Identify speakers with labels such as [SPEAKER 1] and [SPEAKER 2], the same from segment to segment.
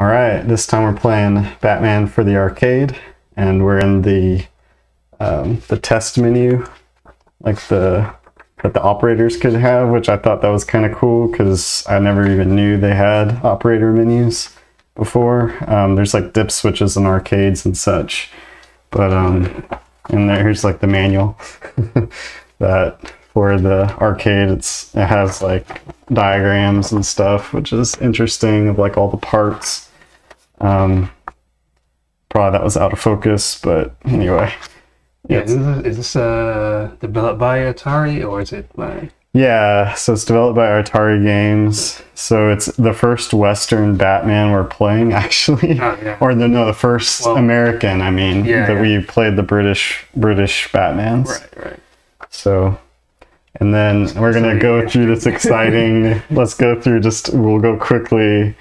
[SPEAKER 1] All right, this time we're playing Batman for the arcade, and we're in the um, the test menu, like the that the operators could have, which I thought that was kind of cool because I never even knew they had operator menus before. Um, there's like dip switches in arcades and such, but um, and there's like the manual that for the arcade it's it has like diagrams and stuff, which is interesting of like all the parts. Um, probably that was out of focus, but anyway.
[SPEAKER 2] Yeah, is this, is this uh, developed by Atari or is it by?
[SPEAKER 1] Yeah, so it's developed by Atari Games. So it's the first Western Batman we're playing, actually,
[SPEAKER 2] Oh, yeah.
[SPEAKER 1] or the no, the first
[SPEAKER 2] Well,
[SPEAKER 1] American. I mean,
[SPEAKER 2] yeah,
[SPEAKER 1] that
[SPEAKER 2] yeah.
[SPEAKER 1] we played the British British Batmans.
[SPEAKER 2] Right, right.
[SPEAKER 1] So, and then we're gonna go through this exciting. let's go through just. We'll go quickly.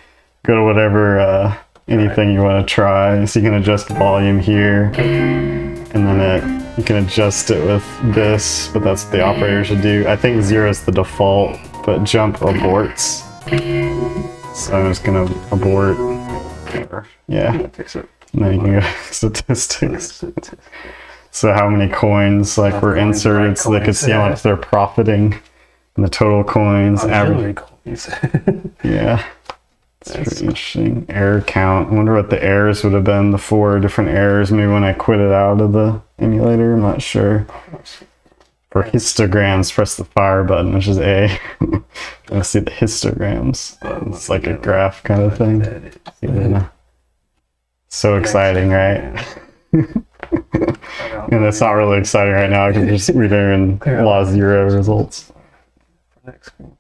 [SPEAKER 1] Go to whatever uh, anything you want to try. So you can adjust the volume here, and then it you can adjust it with this. But that's what the operator should do. I think zero is the default, but jump aborts. So I'm just gonna abort. Yeah, and then you can go statistics. So how many coins like were inserted so they could see how much they're profiting and the total coins average.
[SPEAKER 2] Coins.
[SPEAKER 1] Yeah.
[SPEAKER 2] That's-
[SPEAKER 1] pretty interesting. Error count. I wonder what the errors would have been, the four different errors, maybe when I quit it out of the emulator, I'm not sure. For histograms, press the fire button, which is A. Let's see the histograms. It's like a graph kind of thing. Yeah. So exciting, right? And it's not really exciting right now because we're a lot of zero results.
[SPEAKER 2] Next screen.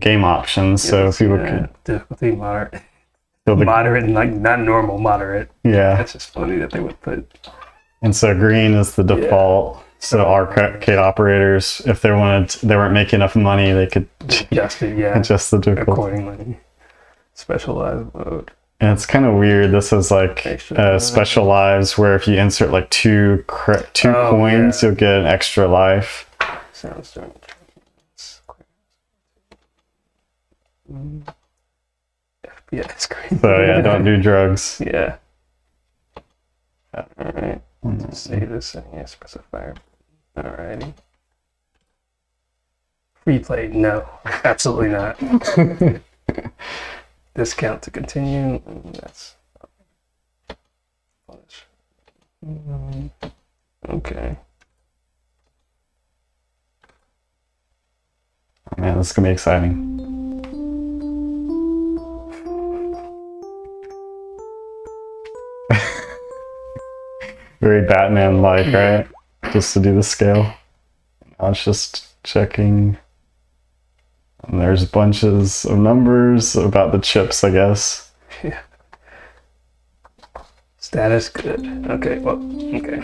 [SPEAKER 1] Game options, so
[SPEAKER 2] Yes,
[SPEAKER 1] people
[SPEAKER 2] yeah,
[SPEAKER 1] could
[SPEAKER 2] difficulty moderate,
[SPEAKER 1] feel the
[SPEAKER 2] moderate, and like not normal moderate.
[SPEAKER 1] yeah.
[SPEAKER 2] That's just funny that they would put.
[SPEAKER 1] And so green is the default. So arcade operators, if they wanted, they weren't making enough money, they could
[SPEAKER 2] adjusted, yeah,
[SPEAKER 1] adjust the difficulty.
[SPEAKER 2] accordingly. Specialized mode.
[SPEAKER 1] And it's kind of weird. This is like uh, special lives where if you insert like two two
[SPEAKER 2] Oh,
[SPEAKER 1] coins,
[SPEAKER 2] yeah.
[SPEAKER 1] you'll get an extra life.
[SPEAKER 2] Sounds during the it's clear. Mm. FPS screen.
[SPEAKER 1] So yeah, don't do drugs.
[SPEAKER 2] Yeah. Alright. Hmm. Let's save this and yeah, specifier. Alrighty. Free play? No. Absolutely not. Discount to continue. That's Okay.
[SPEAKER 1] Man, this is gonna be exciting. Very Batman like, right? Just to do the scale. Now it's just checking. And there's bunches of numbers about the chips, I guess. Yeah.
[SPEAKER 2] Status good. Okay, well, okay.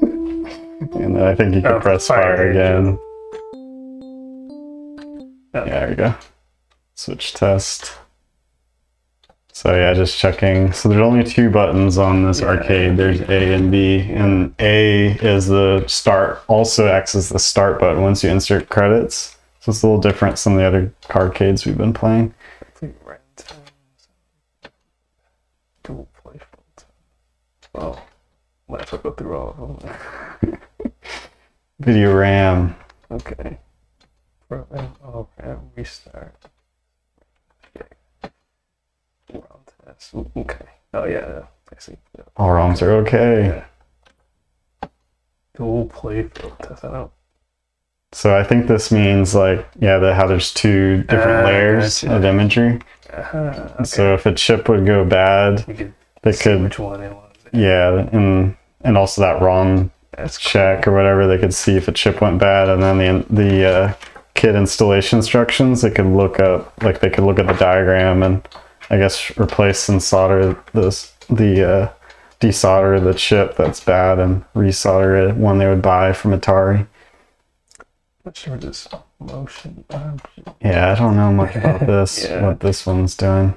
[SPEAKER 1] And then I think you can
[SPEAKER 2] Oh,
[SPEAKER 1] press
[SPEAKER 2] fire
[SPEAKER 1] fire again.
[SPEAKER 2] Oh.
[SPEAKER 1] Yeah, there we go. Switch test. So yeah, just checking. So there's only two buttons on this
[SPEAKER 2] Yeah.
[SPEAKER 1] arcade. There's A and B, and A is the start. Also acts as the start button once you insert credits. So it's a little different from the other arcades we've been playing.
[SPEAKER 2] Right. Dual play. Oh, have to go through all of them.
[SPEAKER 1] Video RAM.
[SPEAKER 2] Okay. Program, oh, RAM, restart. Okay. Test. Okay. Oh, yeah. I see. Yeah.
[SPEAKER 1] All ROMs are okay.
[SPEAKER 2] Yeah. Dual playfield test. I don't.
[SPEAKER 1] So I think this means like yeah, the, how there's two different
[SPEAKER 2] Ah,
[SPEAKER 1] layers of imagery.
[SPEAKER 2] Uh, okay.
[SPEAKER 1] So if a chip would go bad,
[SPEAKER 2] you could
[SPEAKER 1] they could
[SPEAKER 2] which one it was.
[SPEAKER 1] Yeah, and and also that wrong
[SPEAKER 2] That's cool.
[SPEAKER 1] check or whatever, they could see if a chip went bad, and then the the uh, kit installation instructions, they could look up, like they could look at the diagram and I guess replace and solder this the uh, desolder the chip that's bad and resolder it one they would buy from Atari.
[SPEAKER 2] Not sure this motion object.
[SPEAKER 1] Yeah, I don't know much about this.
[SPEAKER 2] Yeah.
[SPEAKER 1] What this one's doing.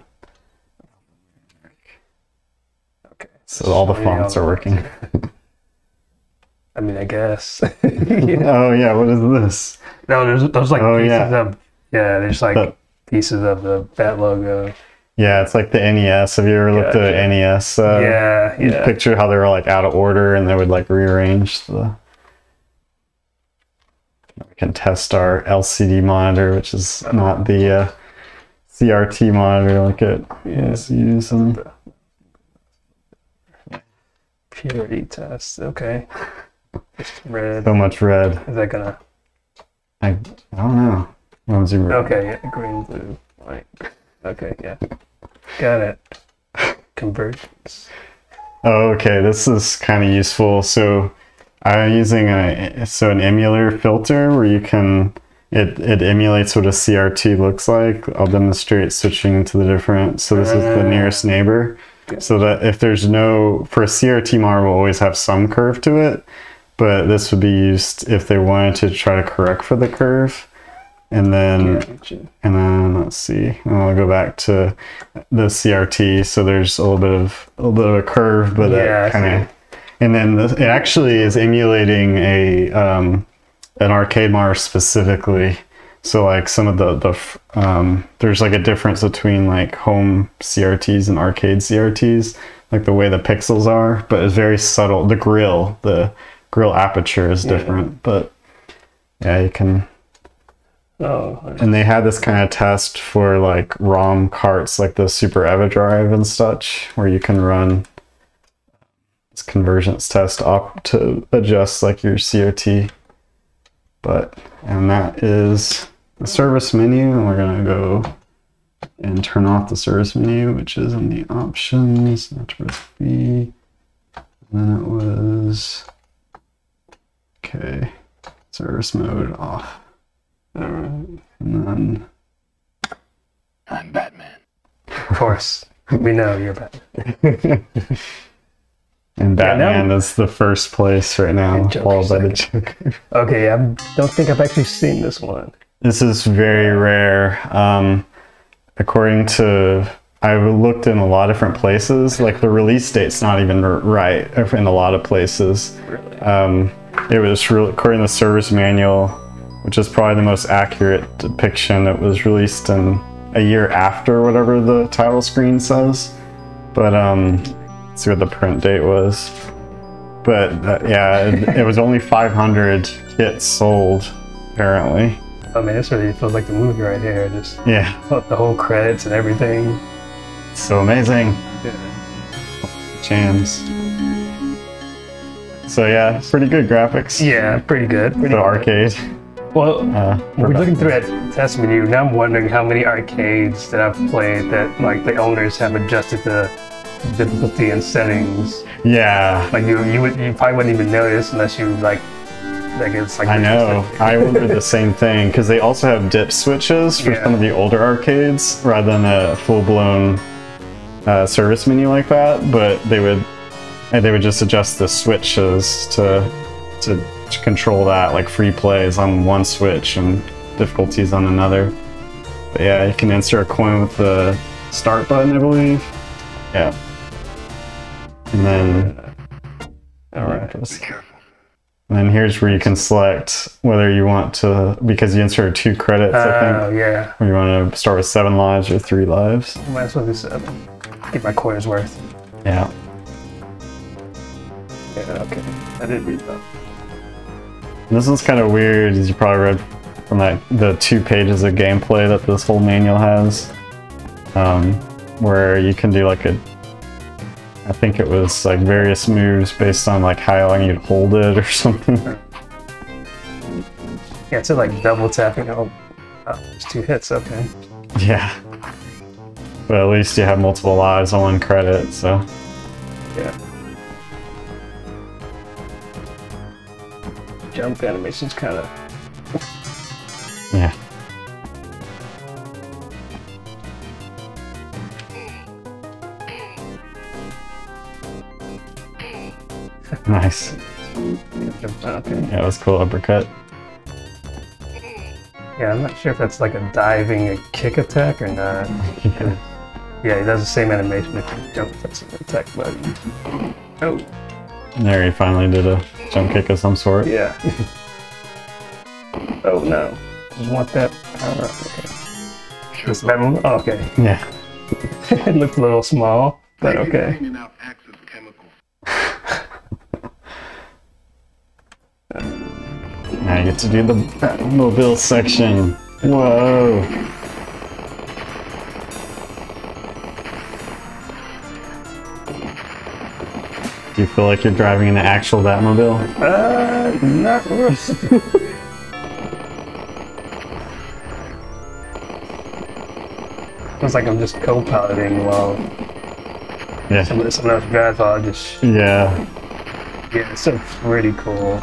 [SPEAKER 2] Okay.
[SPEAKER 1] So all the fonts are working.
[SPEAKER 2] I mean, I guess.
[SPEAKER 1] Oh yeah, what is this?
[SPEAKER 2] No, there's there's like
[SPEAKER 1] Oh,
[SPEAKER 2] pieces
[SPEAKER 1] yeah.
[SPEAKER 2] of yeah, there's like
[SPEAKER 1] But-
[SPEAKER 2] pieces of the bat logo.
[SPEAKER 1] Yeah, it's like the NES. Have you ever looked
[SPEAKER 2] Gotcha.
[SPEAKER 1] at NES? Uh,
[SPEAKER 2] yeah, yeah.
[SPEAKER 1] Picture how they were like out of order and they would like rearrange the. We can test our LCD monitor, which is not the uh, CRT monitor like it
[SPEAKER 2] Yeah.
[SPEAKER 1] is using.
[SPEAKER 2] Purity test. Okay. Just red.
[SPEAKER 1] So much red.
[SPEAKER 2] Is that gonna?
[SPEAKER 1] I, I don't know. What was your-
[SPEAKER 2] Okay, yeah, green, blue, white. Okay, yeah. Got it. Convergence.
[SPEAKER 1] Oh, okay. This is kind of useful. So I'm using a so an emulator filter where you can it it emulates what a CRT looks like. I'll demonstrate switching to the different. So this is the
[SPEAKER 2] Ah.
[SPEAKER 1] nearest neighbor. So that if there's no for a CRT monitor, will always have some curve to it, but this would be used if they wanted to try to correct for the curve. And then and then let's see. And I'll go back to the CRT. So there's a little bit of a little bit of a curve, but
[SPEAKER 2] Yeah,
[SPEAKER 1] it kind of. And then the, it actually is emulating a um, an arcade monitor specifically. So like some of the the um, there's like a difference between like home CRTs and arcade CRTs, like the way the pixels are, but it's very subtle. The grill, the grill aperture is
[SPEAKER 2] Yeah.
[SPEAKER 1] different, but yeah, you can
[SPEAKER 2] Oh,
[SPEAKER 1] and they had this kind of test for like ROM carts, like the Super EverDrive and such, where you can run this convergence test op to adjust like your CRT. But and that is the service menu, and we're gonna go and turn off the service menu, which is in the options. Press B. And then it was okay. Service mode off.
[SPEAKER 2] Alright.
[SPEAKER 1] And then
[SPEAKER 3] I'm Batman.
[SPEAKER 2] Of course. We know you're Batman.
[SPEAKER 1] and
[SPEAKER 2] Yeah,
[SPEAKER 1] Batman is the first place right now,
[SPEAKER 2] And
[SPEAKER 1] followed by the Joker.
[SPEAKER 2] Okay, I don't think I've actually seen this one.
[SPEAKER 1] This is very rare. Um, according to, I've looked in a lot of different places. Like the release date's not even right in a lot of places.
[SPEAKER 2] Really?
[SPEAKER 1] Um, it was re- according to the service manual, which is probably the most accurate depiction. It was released in a year after whatever the title screen says. But um, let's see what the print date was. But uh, yeah, it, it was only 500 kits sold, apparently.
[SPEAKER 2] I mean, this really feels like the movie right here. Just
[SPEAKER 1] Yeah,
[SPEAKER 2] the whole credits and everything.
[SPEAKER 1] so amazing.
[SPEAKER 2] Yeah.
[SPEAKER 1] Jams. So yeah, pretty good graphics.
[SPEAKER 2] Yeah, pretty good. Pretty
[SPEAKER 1] The
[SPEAKER 2] good.
[SPEAKER 1] arcade.
[SPEAKER 2] Well,
[SPEAKER 1] Uh,
[SPEAKER 2] we're looking through that test menu. Now I'm wondering how many arcades that I've played that like the owners have adjusted the difficulty and settings.
[SPEAKER 1] yeah,
[SPEAKER 2] Like you, you would, you probably wouldn't even notice unless you like, like it's like.
[SPEAKER 1] I know. I wondered the same thing because they also have dip switches for
[SPEAKER 2] Yeah.
[SPEAKER 1] some of the older arcades rather than a full blown uh, service menu like that. But they would and they would just adjust the switches to to, to control that, like free plays on one switch and difficulties on another. But yeah, you can insert a coin with the start button, I believe. Yeah. And then
[SPEAKER 2] All right.
[SPEAKER 1] and then here's where you can select whether you want to, because you insert two credits, I
[SPEAKER 2] oh,
[SPEAKER 1] think.
[SPEAKER 2] Oh yeah.
[SPEAKER 1] where you want to start with seven lives or three lives.
[SPEAKER 2] Might as well do seven. Get my coins worth.
[SPEAKER 1] Yeah.
[SPEAKER 2] Yeah. Okay. I did read that.
[SPEAKER 1] This is kind of weird, as you probably read from that the two pages of gameplay that this whole manual has, um, where you can do like a, I think it was like various moves based on like how long you'd hold it or something.
[SPEAKER 2] Yeah, it's like double tapping. Oh, oh, it's two hits. Okay.
[SPEAKER 1] Yeah. But at least you have multiple lives on one credit, so.
[SPEAKER 2] Yeah. Jump animation's kind of.
[SPEAKER 1] Yeah. nice.
[SPEAKER 2] Okay.
[SPEAKER 1] Yeah, it was cool uppercut.
[SPEAKER 2] Yeah, I'm not sure if that's like a diving a kick attack or not. Yeah, he does the same animation if you jump press the attack button. Oh,
[SPEAKER 1] There he finally did a jump kick of some sort.
[SPEAKER 2] yeah. oh no. You want that power up? Okay. This that one? Oh, okay.
[SPEAKER 1] Yeah.
[SPEAKER 2] it looked a little small, but okay.
[SPEAKER 3] Cleaning out Axis chemicals.
[SPEAKER 1] Now you get to do the Batmobile section. Whoa. Do you feel like you're driving an actual Batmobile?
[SPEAKER 2] Uh, not really. It's like I'm just co-piloting while
[SPEAKER 1] Yeah.
[SPEAKER 2] someone, someone else drives while I just
[SPEAKER 1] Yeah.
[SPEAKER 2] yeah, it's so pretty cool.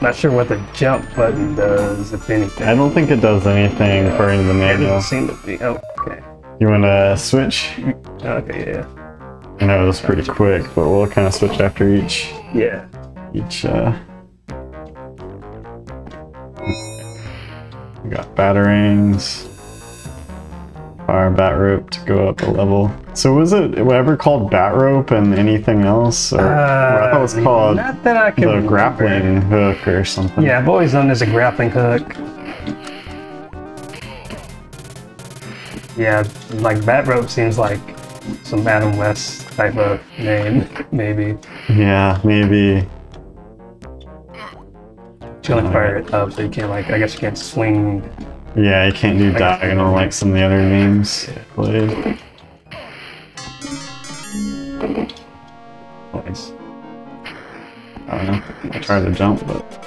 [SPEAKER 2] Not sure what the jump button does, if anything.
[SPEAKER 1] I don't think it does anything according to the
[SPEAKER 2] It
[SPEAKER 1] manual.
[SPEAKER 2] doesn't seem to be. Oh, okay.
[SPEAKER 1] You want to switch?
[SPEAKER 2] Okay, yeah.
[SPEAKER 1] I know it was pretty quick, but we'll kind of switch after each
[SPEAKER 2] Yeah.
[SPEAKER 1] each. uh We got batarangs, fire bat rope to go up a level. So was it ever called bat rope and anything else, or I thought it was
[SPEAKER 2] Uh,
[SPEAKER 1] called
[SPEAKER 2] Not that I can
[SPEAKER 1] the
[SPEAKER 2] remember.
[SPEAKER 1] grappling hook or something?
[SPEAKER 2] Yeah, I've always known as a grappling hook. Yeah, like bat rope seems like some Adam West type of name, maybe.
[SPEAKER 1] Yeah, maybe.
[SPEAKER 2] You can only fire it up, so you can't like. I guess you can't swing.
[SPEAKER 1] Yeah, you can't do diagonal like some of the other names played. Nice. I don't know. I tried to jump, but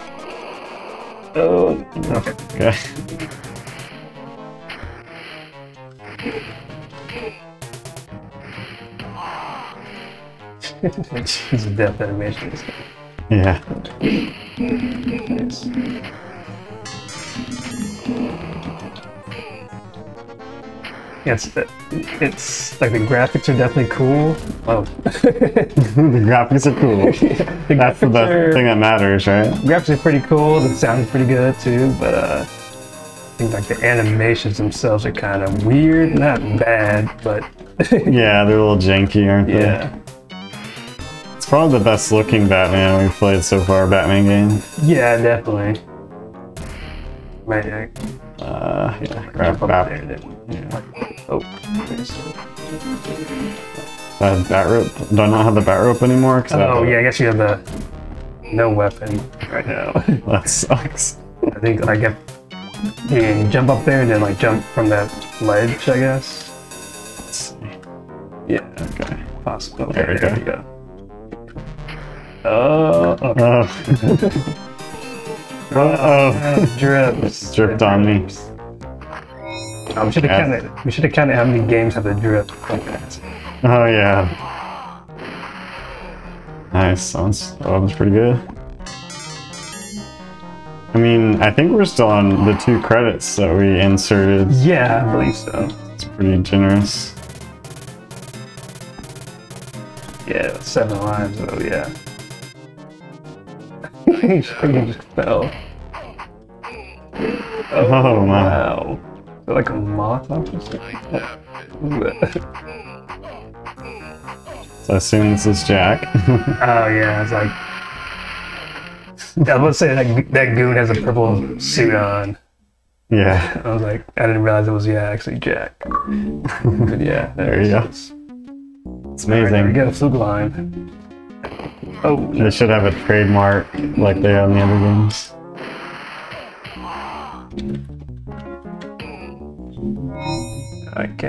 [SPEAKER 2] Oh, okay.
[SPEAKER 1] okay.
[SPEAKER 2] it's a death animation.
[SPEAKER 1] Yeah.
[SPEAKER 2] Yes. Yeah, it's, it's like the graphics are definitely cool. Oh,
[SPEAKER 1] the graphics are cool.
[SPEAKER 2] the
[SPEAKER 1] That's the best
[SPEAKER 2] are-
[SPEAKER 1] thing that matters, right?
[SPEAKER 2] graphics are pretty cool. The sound's pretty good too, but uh, I think like the animations themselves are kind of weird. Not bad, but
[SPEAKER 1] Yeah, they're a little janky, aren't they?
[SPEAKER 2] yeah,
[SPEAKER 1] It's probably the best looking Batman we've played so far, Batman game.
[SPEAKER 2] yeah, definitely. Man,
[SPEAKER 1] Uh, yeah,
[SPEAKER 2] I
[SPEAKER 1] grab bat.
[SPEAKER 2] there,
[SPEAKER 1] Yeah.
[SPEAKER 2] Oh, there's-
[SPEAKER 1] That bat rope. Do I not have the bat rope anymore? I
[SPEAKER 2] oh
[SPEAKER 1] have-
[SPEAKER 2] yeah, I guess you have the no weapon right now.
[SPEAKER 1] That sucks.
[SPEAKER 2] I think like if you can jump up there and then like jump from that ledge, I guess.
[SPEAKER 1] Let's see.
[SPEAKER 2] Yeah,
[SPEAKER 1] Okay.
[SPEAKER 2] possible. Okay,
[SPEAKER 1] There we
[SPEAKER 2] there
[SPEAKER 1] go.
[SPEAKER 2] we go. Oh, okay.
[SPEAKER 1] Oh.
[SPEAKER 2] Drips.
[SPEAKER 1] Dripped on me.
[SPEAKER 2] Oh, we should have counted. We should have counted how many games have the drip.
[SPEAKER 1] Oh yeah. Nice. That one's, that one's pretty good. I mean, I think we're still on the two credits that we inserted.
[SPEAKER 2] Yeah, I believe so.
[SPEAKER 1] It's pretty generous.
[SPEAKER 2] Yeah, seven lives. Oh yeah. He just he just fell.
[SPEAKER 1] Oh, my.
[SPEAKER 2] wow. Is that like a moth off or something?
[SPEAKER 1] So I assume this is Jack.
[SPEAKER 2] Oh yeah, it's like. Yeah, I was gonna say that that goon has a purple suit on.
[SPEAKER 1] yeah.
[SPEAKER 2] I was like, I didn't realize it was yeah actually Jack. but yeah,
[SPEAKER 1] There you go.
[SPEAKER 2] it is.
[SPEAKER 1] It's
[SPEAKER 2] All right, there we
[SPEAKER 1] amazing.
[SPEAKER 2] go, Flugelheim. Oh,
[SPEAKER 1] They should have a trademark like they in the other games.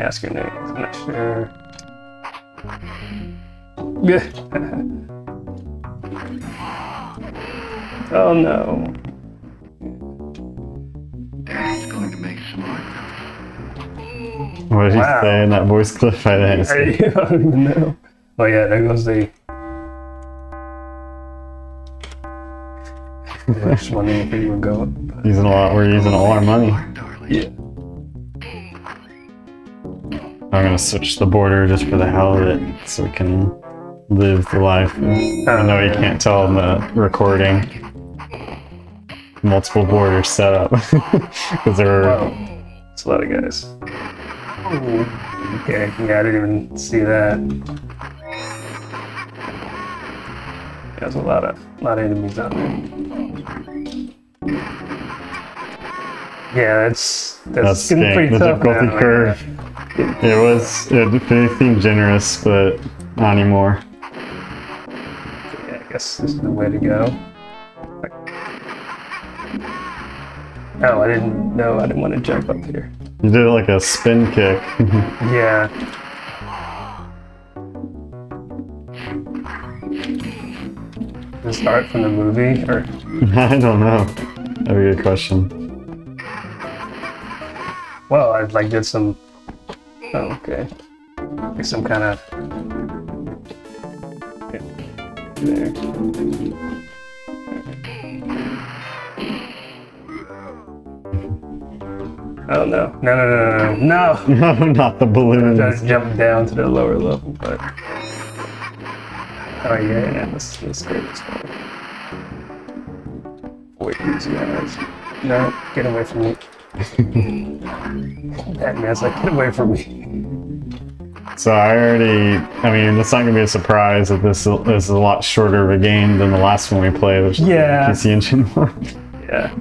[SPEAKER 2] Ask your name. I'm not sure. Oh no.
[SPEAKER 3] Daddy's going to make smart.
[SPEAKER 1] What did
[SPEAKER 2] Wow.
[SPEAKER 1] he say in that voice clip? I didn't
[SPEAKER 2] I don't even know. Oh yeah, there goes the. I was wondering if we were going. but-
[SPEAKER 1] Using a lot. We're using all our money.
[SPEAKER 2] Yeah.
[SPEAKER 1] I'm gonna switch the border just for the hell of it, so we can live the life. I don't know you can't tell in the recording. Multiple borders set up because there were.
[SPEAKER 2] Wow. It's a lot of guys. Okay, yeah, I didn't even see that. There's a lot of lot of enemies out there. Yeah, that's that's,
[SPEAKER 1] That's
[SPEAKER 2] getting pretty
[SPEAKER 1] the
[SPEAKER 2] tough
[SPEAKER 1] difficulty
[SPEAKER 2] now,
[SPEAKER 1] curve.
[SPEAKER 2] yeah.
[SPEAKER 1] It was it, it seemed generous, but not anymore.
[SPEAKER 2] Yeah, I guess this is the way to go. Oh, I didn't know. I didn't want to jump up here.
[SPEAKER 1] You did like a spin kick.
[SPEAKER 2] Yeah. Start from the movie or
[SPEAKER 1] I don't know. That'd be a good question.
[SPEAKER 2] well, I'd like get some. Oh, okay. Like some kind of. There. Oh no! No! No! No! No! No!
[SPEAKER 1] No, not the balloons.
[SPEAKER 2] Just jump down to the lower level, but. Oh yeah, yeah. Let's let's go this way. Wait, these guys. No, get away from me. that man's like, get away from me.
[SPEAKER 1] So I already, I mean, it's not gonna be a surprise that this is a lot shorter of a game than the last one we played, which is the
[SPEAKER 2] Yeah.
[SPEAKER 1] PC Engine one.
[SPEAKER 2] Yeah.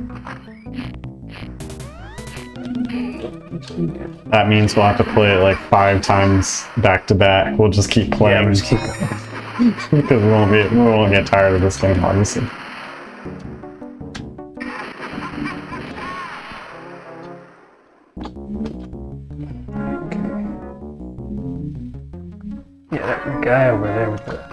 [SPEAKER 1] That means we'll have to play it like five times back to back. We'll just keep
[SPEAKER 2] Yeah,
[SPEAKER 1] playing
[SPEAKER 2] we just keep going.
[SPEAKER 1] Because we won't be, we won't get tired of this game, obviously. Okay.
[SPEAKER 2] Yeah, that guy over there with the.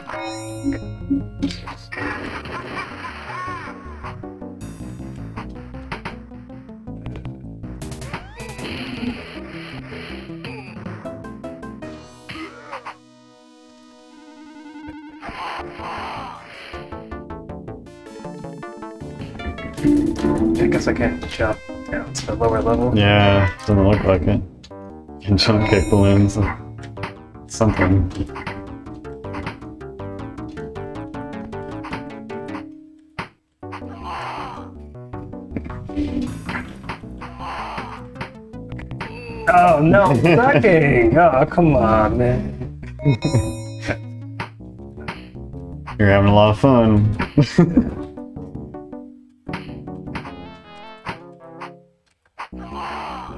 [SPEAKER 2] I guess I can't jump down to the lower level.
[SPEAKER 1] Yeah, doesn't look like it. Can jump kick balloons. Something.
[SPEAKER 2] Oh no, sucking! Oh come on, man.
[SPEAKER 1] You're having a lot of fun.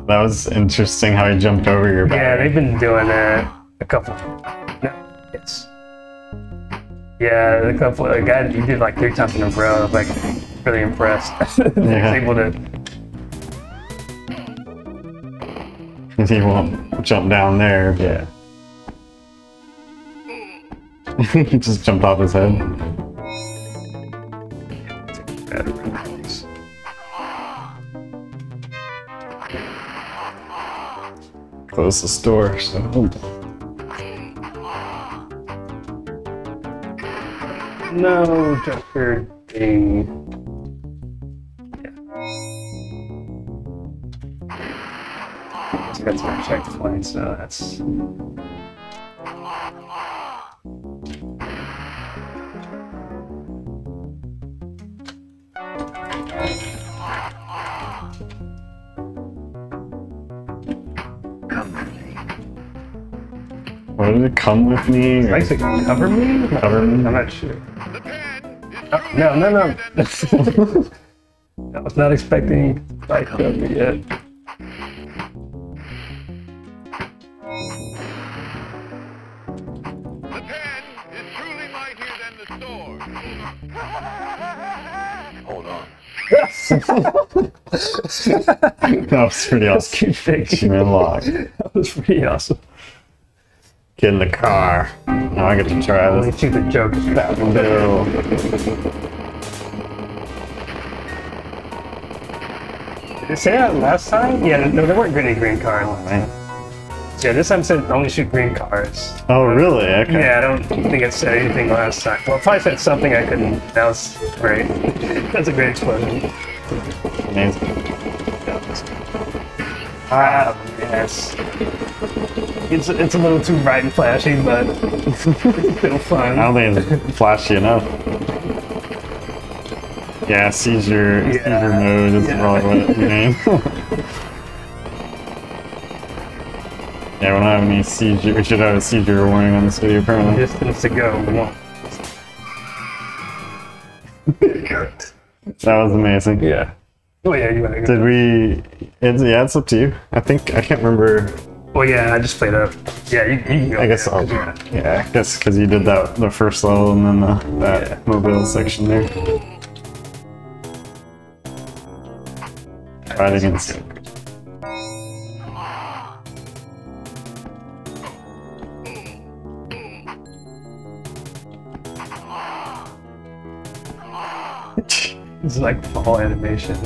[SPEAKER 1] that was interesting how he jumped over your back.
[SPEAKER 2] Yeah, they've been doing that a couple. No, it's. Yeah, a couple. A guy he did like three times in a row. I was like really impressed.
[SPEAKER 1] Yeah.
[SPEAKER 2] able to.
[SPEAKER 1] he won't jump down there.
[SPEAKER 2] Yeah.
[SPEAKER 1] just jumped off his head. Close the store, so.
[SPEAKER 2] No, Joker thing. Yeah. It's got some checkpoints, so that's.
[SPEAKER 1] Come with me? or-
[SPEAKER 2] to cover me?
[SPEAKER 1] Cover me?
[SPEAKER 2] I'm not sure. Oh, no, no, no. I was not expecting fight cover yet.
[SPEAKER 3] The pen is truly mightier than the sword. Hold on.
[SPEAKER 1] That was pretty awesome. Achievement lock.
[SPEAKER 2] That was pretty awesome.
[SPEAKER 1] Get in the car. Now I get to try this.
[SPEAKER 2] Only
[SPEAKER 1] this.
[SPEAKER 2] shoot the Joker.
[SPEAKER 1] Bill.
[SPEAKER 2] Did it say that last time? Yeah, no, there weren't any green cars.
[SPEAKER 1] Man.
[SPEAKER 2] Yeah, this time said only shoot green cars.
[SPEAKER 1] Oh, really? Okay.
[SPEAKER 2] Yeah, I don't think it said anything last time. Well, it probably said something I couldn't. That was great. That's a great explosion.
[SPEAKER 1] Amazing.
[SPEAKER 2] Ah, yes. It's, it's a little too bright and flashy, but it's still fun.
[SPEAKER 1] I don't think it's flashy enough. Yeah, seizure,
[SPEAKER 2] Yeah.
[SPEAKER 1] seizure mode is
[SPEAKER 2] Yeah.
[SPEAKER 1] probably what it means. yeah, we don't have any seizure. We should have a seizure warning on this video, apparently.
[SPEAKER 2] Distance to go. One.
[SPEAKER 1] That was amazing.
[SPEAKER 2] Yeah. Oh yeah, you want?
[SPEAKER 1] Did we? It's, yeah, it's up to you. I think I can't remember
[SPEAKER 2] Well, yeah, I just played up. Yeah, you, you can go.
[SPEAKER 1] I guess
[SPEAKER 2] yeah,
[SPEAKER 1] I'll.
[SPEAKER 2] yeah.
[SPEAKER 1] I guess because you did that the first level and then the, that
[SPEAKER 2] Yeah.
[SPEAKER 1] mobile section there. Fight against.
[SPEAKER 2] It's like fall animation.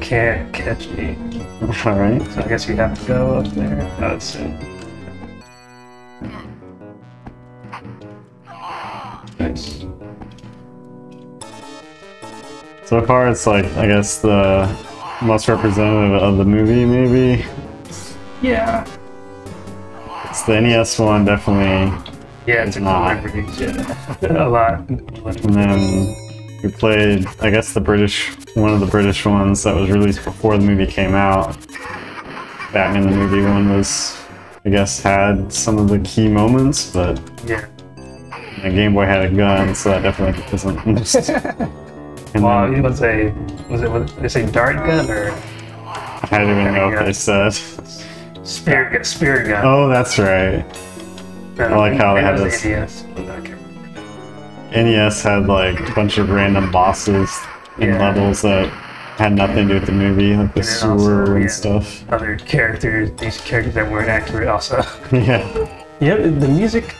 [SPEAKER 2] Can't catch me.
[SPEAKER 1] All right.
[SPEAKER 2] So I guess you have to go up there. Oh, it's Nice.
[SPEAKER 1] So far, it's like I guess the most representative of the movie. Maybe
[SPEAKER 2] Yeah.
[SPEAKER 1] it's the NES one, definitely,
[SPEAKER 2] Yeah, it's a cool. Yeah. a lot.
[SPEAKER 1] and then we played I guess the British one of the British ones that was released before the movie came out. Batman the movie one was I guess had some of the key moments, but
[SPEAKER 2] Yeah.
[SPEAKER 1] the Game Boy had a gun, so that definitely isn't. And
[SPEAKER 2] Well,
[SPEAKER 1] then
[SPEAKER 2] you would say, was it, was, they say dart gun or
[SPEAKER 1] I don't even know if they said.
[SPEAKER 2] spear gun? Spear gun.
[SPEAKER 1] Oh, that's right. I like how they
[SPEAKER 2] Maybe
[SPEAKER 1] had
[SPEAKER 2] it was
[SPEAKER 1] this- NES had like a bunch of random bosses and
[SPEAKER 2] Yeah.
[SPEAKER 1] levels that had nothing to do with the movie, like the
[SPEAKER 2] And then also,
[SPEAKER 1] sewer and
[SPEAKER 2] yeah.
[SPEAKER 1] stuff.
[SPEAKER 2] Other characters, these characters that weren't accurate also.
[SPEAKER 1] Yeah.
[SPEAKER 2] Yeah, the music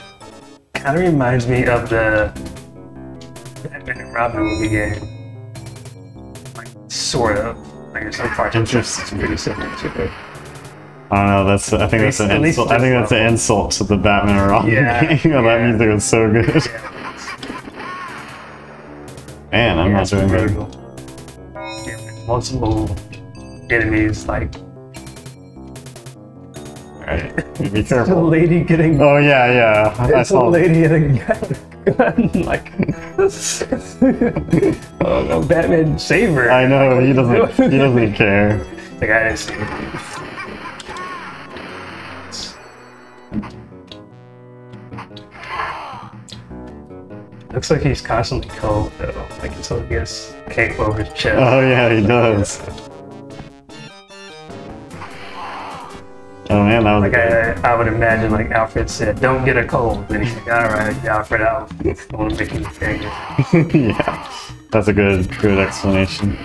[SPEAKER 2] kind of reminds me of the Batman and Robin movie game. Like, sort of. Like, there's some parts
[SPEAKER 1] Interesting.
[SPEAKER 2] pretty similar to it.
[SPEAKER 1] I don't know. That's I think
[SPEAKER 2] At
[SPEAKER 1] that's an insult. I think that's an insult to the Batman and Robin
[SPEAKER 2] Yeah,
[SPEAKER 1] game. that
[SPEAKER 2] yeah.
[SPEAKER 1] music was so good.
[SPEAKER 2] Yeah,
[SPEAKER 1] Man, I'm
[SPEAKER 2] yeah,
[SPEAKER 1] not
[SPEAKER 2] it's
[SPEAKER 1] doing good.
[SPEAKER 2] brutal. Yeah, multiple enemies, like
[SPEAKER 1] Right. Be careful.
[SPEAKER 2] lady getting
[SPEAKER 1] Oh yeah, yeah. I
[SPEAKER 2] It's a
[SPEAKER 1] saw.
[SPEAKER 2] lady getting a gun. like, oh no, Batman, save her.
[SPEAKER 1] I know he doesn't. He doesn't care.
[SPEAKER 2] The I didn't Looks like he's constantly cold though, like until he gets cape over his chest.
[SPEAKER 1] Oh yeah, he does. Oh man, that was
[SPEAKER 2] Like
[SPEAKER 1] good.
[SPEAKER 2] I, I would imagine, like Alfred said, "Don't get a cold." Then he's like, "All right, Alfred, I'll, I want to make you angry."
[SPEAKER 1] yeah, that's a good good explanation.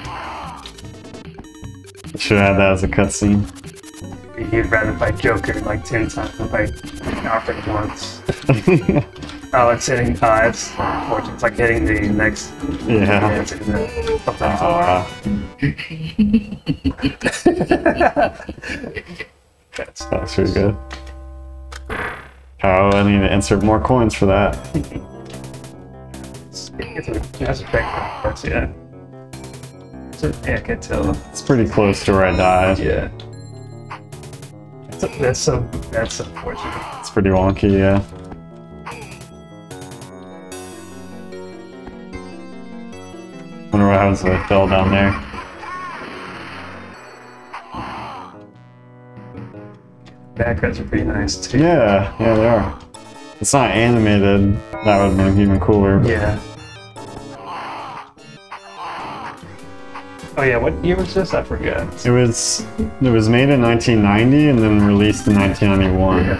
[SPEAKER 1] Should have had that as a cutscene.
[SPEAKER 2] He'd rather fight Joker like ten times than fight Alfred once. Oh, it's hitting. Uh, it's. It's like hitting the next.
[SPEAKER 1] yeah.
[SPEAKER 2] it's hitting the- something.
[SPEAKER 1] Uh,
[SPEAKER 2] That's
[SPEAKER 1] that's pretty good. Oh, I need to insert more coins for that.
[SPEAKER 2] a, that's a back parts, yeah. It's yeah, I can tell.
[SPEAKER 1] It's pretty close to where I died.
[SPEAKER 2] Yeah. That's, a, that's so. That's unfortunate.
[SPEAKER 1] It's pretty wonky, yeah. Wonder what happens if I fell down there.
[SPEAKER 2] Backgrounds are pretty nice too.
[SPEAKER 1] Yeah, yeah, they are. It's not animated. That would have been even cooler.
[SPEAKER 2] Yeah. Oh yeah, what year was this? I forgot.
[SPEAKER 1] It was it was made in 1990 and then released in 1991.
[SPEAKER 2] Yeah.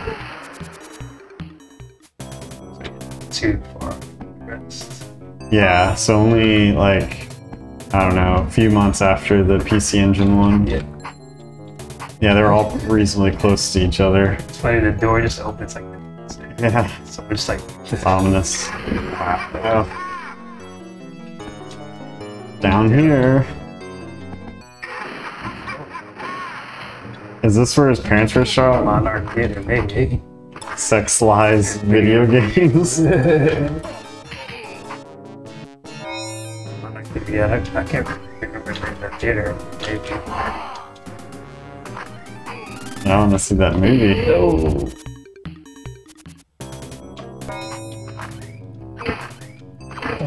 [SPEAKER 2] Too far. Rest.
[SPEAKER 1] Yeah, so only like I don't know, a few months after the PC Engine one.
[SPEAKER 2] Yeah.
[SPEAKER 1] Yeah, they were all reasonably close to each other.
[SPEAKER 2] It's funny, the door just opens like
[SPEAKER 1] Yeah,
[SPEAKER 2] so we're just like
[SPEAKER 1] ominous. Wow. Down here. Is this where his parents were shot?
[SPEAKER 2] on our theater, maybe.
[SPEAKER 1] Sex lies video games.
[SPEAKER 2] yeah, I, I can't remember the theater. Maybe.
[SPEAKER 1] I want to see that movie.
[SPEAKER 2] No.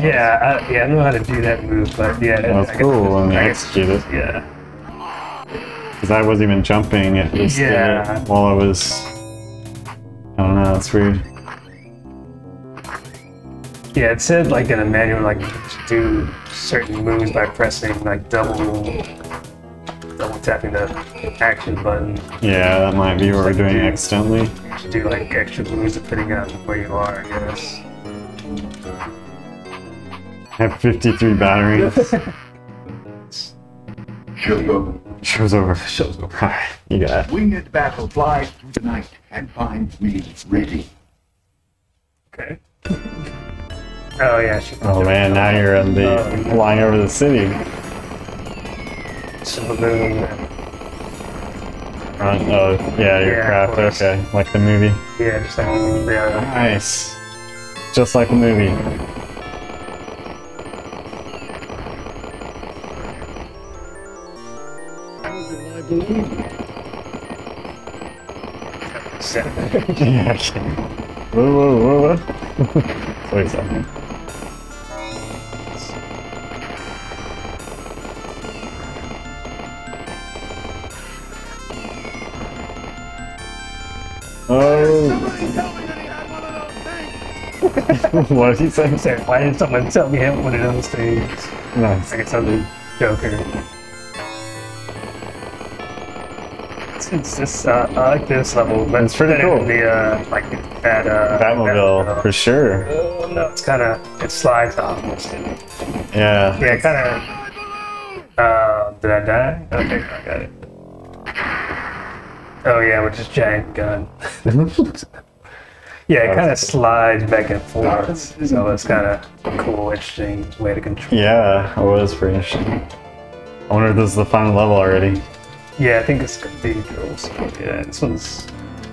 [SPEAKER 2] Yeah, I, yeah, I know how to do that move, but yeah,
[SPEAKER 1] That was
[SPEAKER 2] I
[SPEAKER 1] cool when they
[SPEAKER 2] I guess-
[SPEAKER 1] executed.
[SPEAKER 2] Yeah,
[SPEAKER 1] Because I wasn't even jumping. It just
[SPEAKER 2] Yeah.
[SPEAKER 1] it while I was. I don't know. That's weird.
[SPEAKER 2] yeah. It said like in the manual, like do certain moves by pressing like double, double tapping the action button
[SPEAKER 1] Yeah, that might be what we're doing accidentally.
[SPEAKER 2] to do like extra moves depending on where you are, I guess.
[SPEAKER 1] I have 53 batteries.
[SPEAKER 3] Show's over.
[SPEAKER 1] Show's over.
[SPEAKER 3] Show's over.
[SPEAKER 1] Alright, you got it.
[SPEAKER 3] Winged battle flies through the night and finds me ready.
[SPEAKER 2] Okay. Oh yeah, she
[SPEAKER 1] Oh man, now you're in the flying over the city.
[SPEAKER 2] some moon.
[SPEAKER 1] Front of yeah, your
[SPEAKER 2] Yeah,
[SPEAKER 1] craft. Okay, like the movie.
[SPEAKER 2] Yeah, just like the yeah.
[SPEAKER 1] Nice. Just like the movie. Yeah. okay. Whoa, whoa, whoa, whoa. Wait a second. What did he say?
[SPEAKER 2] Sorry, why didn't someone tell me I had one of those things?
[SPEAKER 1] Nice.
[SPEAKER 2] I guess I'm the Joker. It's, it's just, uh, I like this level, but
[SPEAKER 1] It's pretty cool.
[SPEAKER 2] The, uh, like that, uh,
[SPEAKER 1] Batmobile, for sure.
[SPEAKER 2] Oh, no, it's kind of, it slides off.
[SPEAKER 1] Yeah.
[SPEAKER 2] Yeah, kind of, uh, did I die? Okay, I got it. Oh yeah, with this giant gun. yeah, it kind of uh, slides back and forth, so it's kind of cool, interesting way to control.
[SPEAKER 1] Yeah, it was pretty interesting. I wonder if this is the final level already.
[SPEAKER 2] Yeah, I think it's cathedrals. Yeah, this one's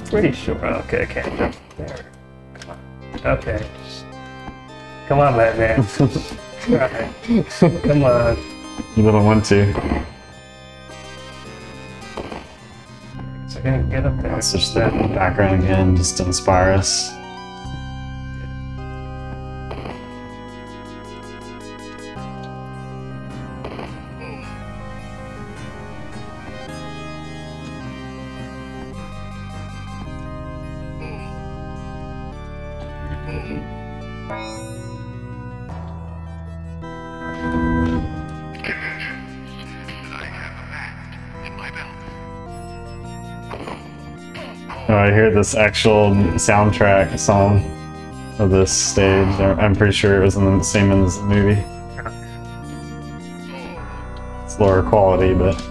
[SPEAKER 2] pretty short. Okay, I can't jump there. Come on. Okay. Come on, Batman. Come on.
[SPEAKER 1] You little one too.
[SPEAKER 2] So I can get up there.
[SPEAKER 1] Let's switch that background again, just to inspire us. I hear this actual soundtrack song of this stage. I'm pretty sure it was in the same this movie. It's lower quality, but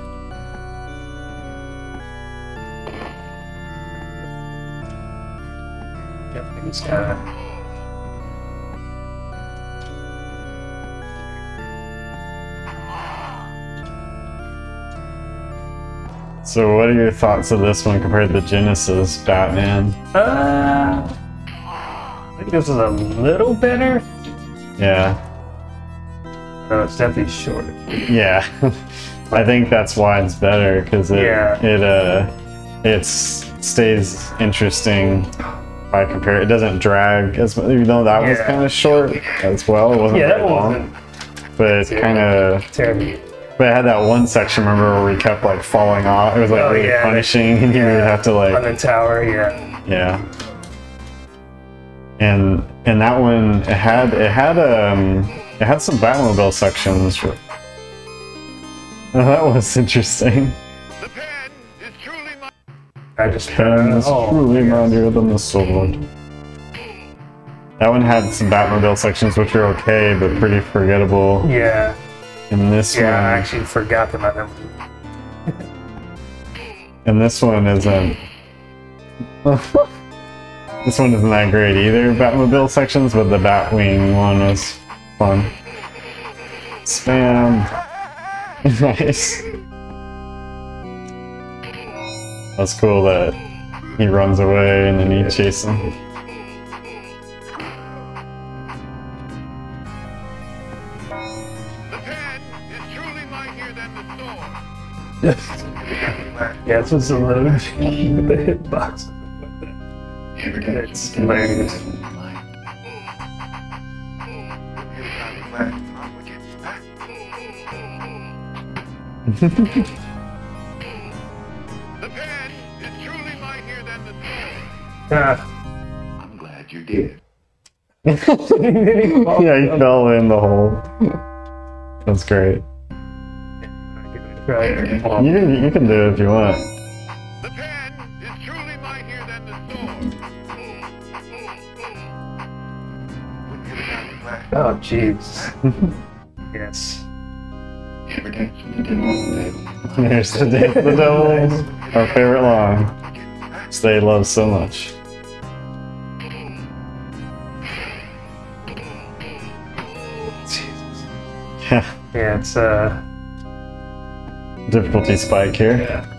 [SPEAKER 1] so what are your thoughts of this one compared to the Genesis Batman?
[SPEAKER 2] Uh, I think this is a little better.
[SPEAKER 1] Yeah,
[SPEAKER 2] No, it's definitely shorter.
[SPEAKER 1] yeah. I think that's why it's better because it
[SPEAKER 2] Yeah.
[SPEAKER 1] it uh it stays interesting by compare. It doesn't drag as much, even though that was kind of short as well. It wasn't
[SPEAKER 2] Yeah, that
[SPEAKER 1] long,
[SPEAKER 2] wasn't
[SPEAKER 1] but it
[SPEAKER 2] Yeah.
[SPEAKER 1] kind of
[SPEAKER 2] terrible.
[SPEAKER 1] But I had that one section, remember, where we kept like falling off. It was like
[SPEAKER 2] Oh,
[SPEAKER 1] really
[SPEAKER 2] yeah,
[SPEAKER 1] punishing, and you would have to like On
[SPEAKER 2] the tower, yeah.
[SPEAKER 1] yeah. And and that one, it had it had um it had some Batmobile sections. That was interesting.
[SPEAKER 3] The pen is truly my.
[SPEAKER 2] I just
[SPEAKER 1] Pen is
[SPEAKER 2] oh,
[SPEAKER 1] truly
[SPEAKER 2] yes.
[SPEAKER 1] mightier than the sword. That one had some Batmobile sections which were okay, but pretty forgettable.
[SPEAKER 2] Yeah,
[SPEAKER 1] And this
[SPEAKER 2] yeah. I actually forgot about them.
[SPEAKER 1] And this one isn't. this one isn't that great either, Batmobile sections, but the Batwing one was fun. Spam. nice. That's cool that he runs away and then you chase him.
[SPEAKER 2] Yeah, this was a load the hitbox. It's hilarious.
[SPEAKER 3] The pen is truly mightier than the sword.
[SPEAKER 2] Ah,
[SPEAKER 3] I'm glad you did.
[SPEAKER 1] yeah, he fell in the hole. That's great.
[SPEAKER 2] Right.
[SPEAKER 1] You can, you can do it if you want.
[SPEAKER 3] The pen is truly mightier than the sword.
[SPEAKER 2] oh, jeez. yes.
[SPEAKER 1] There's the Dance of the Devils, our favorite line. which They love so much.
[SPEAKER 2] Jesus.
[SPEAKER 1] Yeah,
[SPEAKER 2] Yeah, it's uh.
[SPEAKER 1] Difficulty spike here.
[SPEAKER 2] Yeah.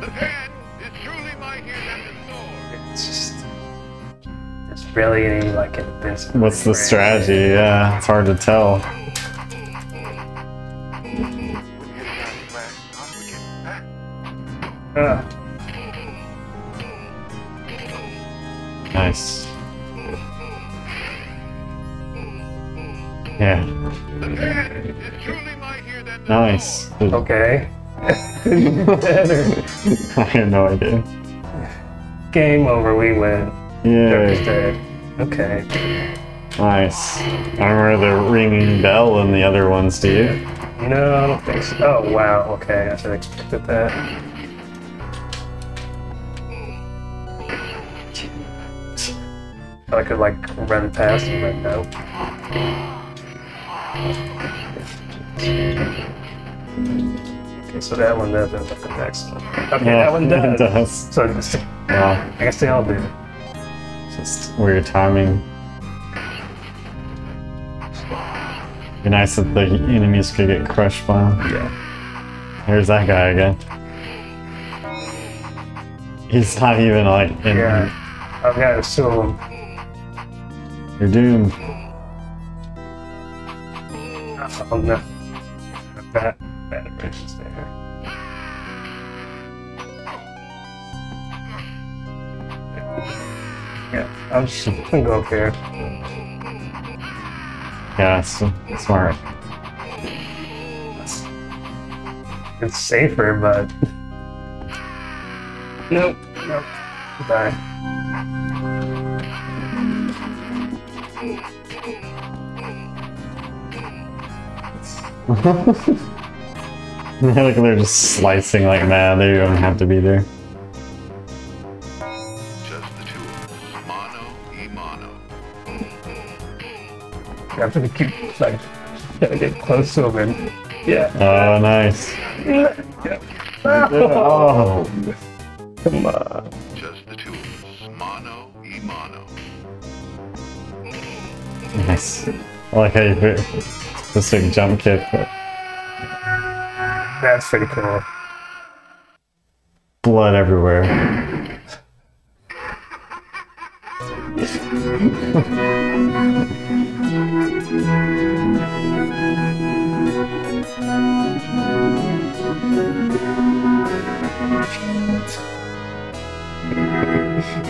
[SPEAKER 3] The pen is truly mightier than the sword.
[SPEAKER 2] It's just. It's really like invincible.
[SPEAKER 1] What's the strategy? Yeah, it's hard to tell.
[SPEAKER 2] Uh,
[SPEAKER 1] Nice. Yeah,
[SPEAKER 3] The pen is truly mightier than
[SPEAKER 1] nice.
[SPEAKER 2] okay.
[SPEAKER 1] I had no idea.
[SPEAKER 2] Game over. We win.
[SPEAKER 1] Yay.
[SPEAKER 2] Okay.
[SPEAKER 1] nice. I remember the ringing bell and the other ones, do you?
[SPEAKER 2] No, I don't think so. Oh wow. Okay, I should have expected that. I could like run past him, but no. Okay, so that one doesn't look the next one. Okay, that one does.
[SPEAKER 1] it does.
[SPEAKER 2] So it's-
[SPEAKER 1] Wow,
[SPEAKER 2] I guess they all do.
[SPEAKER 1] just weird timing. Be nice if the enemies could get crushed by him.
[SPEAKER 2] Yeah.
[SPEAKER 1] Here's that guy again. He's not even like in
[SPEAKER 2] Yeah. I've got to assume.
[SPEAKER 1] You're doomed.
[SPEAKER 2] Oh no. There. Yeah, I'm just gonna go up here.
[SPEAKER 1] Yeah, it's smart.
[SPEAKER 2] It's safer, but nope, nope. Die.
[SPEAKER 1] Look, they're just slicing like mad. They don't have to be there.
[SPEAKER 3] Just the two of us. Mono e mono.
[SPEAKER 2] You have to keep like gotta get close to him and yeah.
[SPEAKER 1] Oh, nice.
[SPEAKER 2] yeah.
[SPEAKER 1] Oh.
[SPEAKER 2] oh, Come on.
[SPEAKER 3] Just the two of us. Mono e mono.
[SPEAKER 1] nice. I like how you put this big jump kick. But
[SPEAKER 2] That's pretty cool.
[SPEAKER 1] blood everywhere.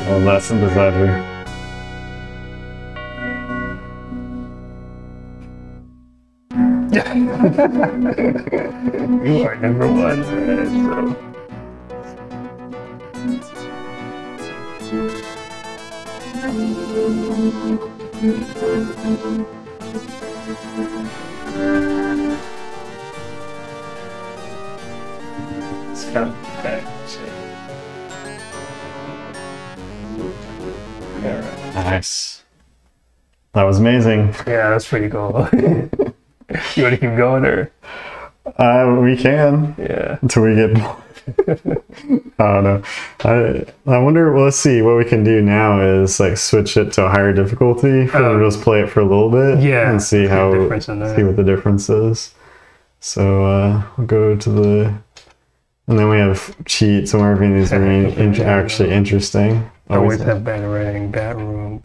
[SPEAKER 1] Oh, that synthesizer.
[SPEAKER 2] You are number one. So. It's kind of
[SPEAKER 1] Nice. That was amazing.
[SPEAKER 2] Yeah, that's pretty cool. you want to keep going or?
[SPEAKER 1] Uh, we can
[SPEAKER 2] Yeah.
[SPEAKER 1] until we get. I don't know. I I wonder. Well, let's see. What we can do now is like switch it to a higher difficulty. For
[SPEAKER 2] Oh.
[SPEAKER 1] just play it for a little bit.
[SPEAKER 2] Yeah,
[SPEAKER 1] And see how
[SPEAKER 2] difference in that.
[SPEAKER 1] see what the difference is. So uh, we'll go to the, and then we have cheats and wherever these are in, actually interesting.
[SPEAKER 2] Always have better rating, bat room.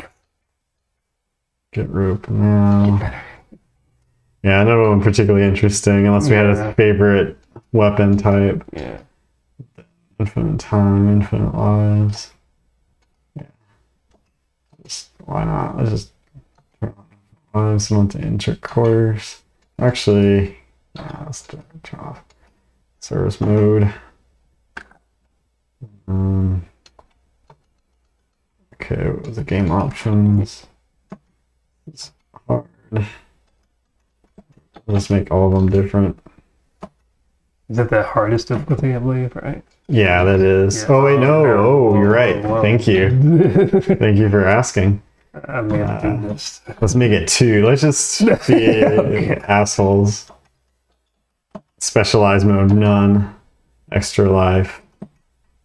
[SPEAKER 1] Get rope now. Yeah, none of them particularly interesting unless we had a favorite weapon type.
[SPEAKER 2] Yeah.
[SPEAKER 1] Infinite time, infinite lives. Yeah. Just, why not? Let's just turn on lives and to intercourse. Actually, nah, let's turn turn off service mode. Um, okay, what was the game options? It's hard. Let's make all of them different.
[SPEAKER 2] Is that the hardest difficulty, I believe, right?
[SPEAKER 1] Yeah, that is.
[SPEAKER 2] Yeah.
[SPEAKER 1] Oh wait, no.
[SPEAKER 2] Oh,
[SPEAKER 1] Oh, you're right. Thank you. Thank you for asking.
[SPEAKER 2] I may have done this.
[SPEAKER 1] Let's make it two. Let's just be
[SPEAKER 2] Okay.
[SPEAKER 1] assholes. Specialized mode, none. Extra life,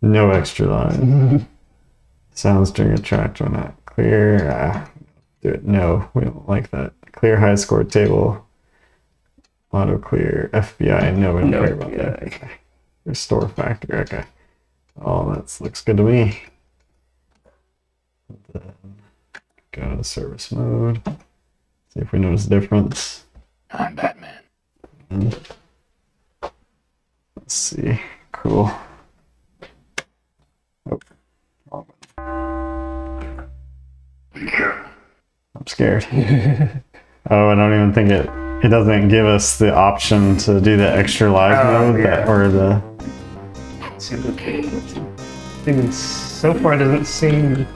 [SPEAKER 1] no extra life. Sound string attract when not clear. Ah, do it. No, we don't like that. Clear high score table. Auto clear. FBI. No, we don't
[SPEAKER 2] No
[SPEAKER 1] care about that. Okay. Restore factor. Okay. Oh, that looks good to me. Then go to service mode. See if we notice a difference.
[SPEAKER 4] I'm Batman.
[SPEAKER 1] Let's see. Cool. Oh, wrong one. I'm scared. oh, I don't even think it. It doesn't give us the option to do the extra live
[SPEAKER 2] Oh,
[SPEAKER 1] mode that, or the.
[SPEAKER 2] Even so far, it doesn't seem.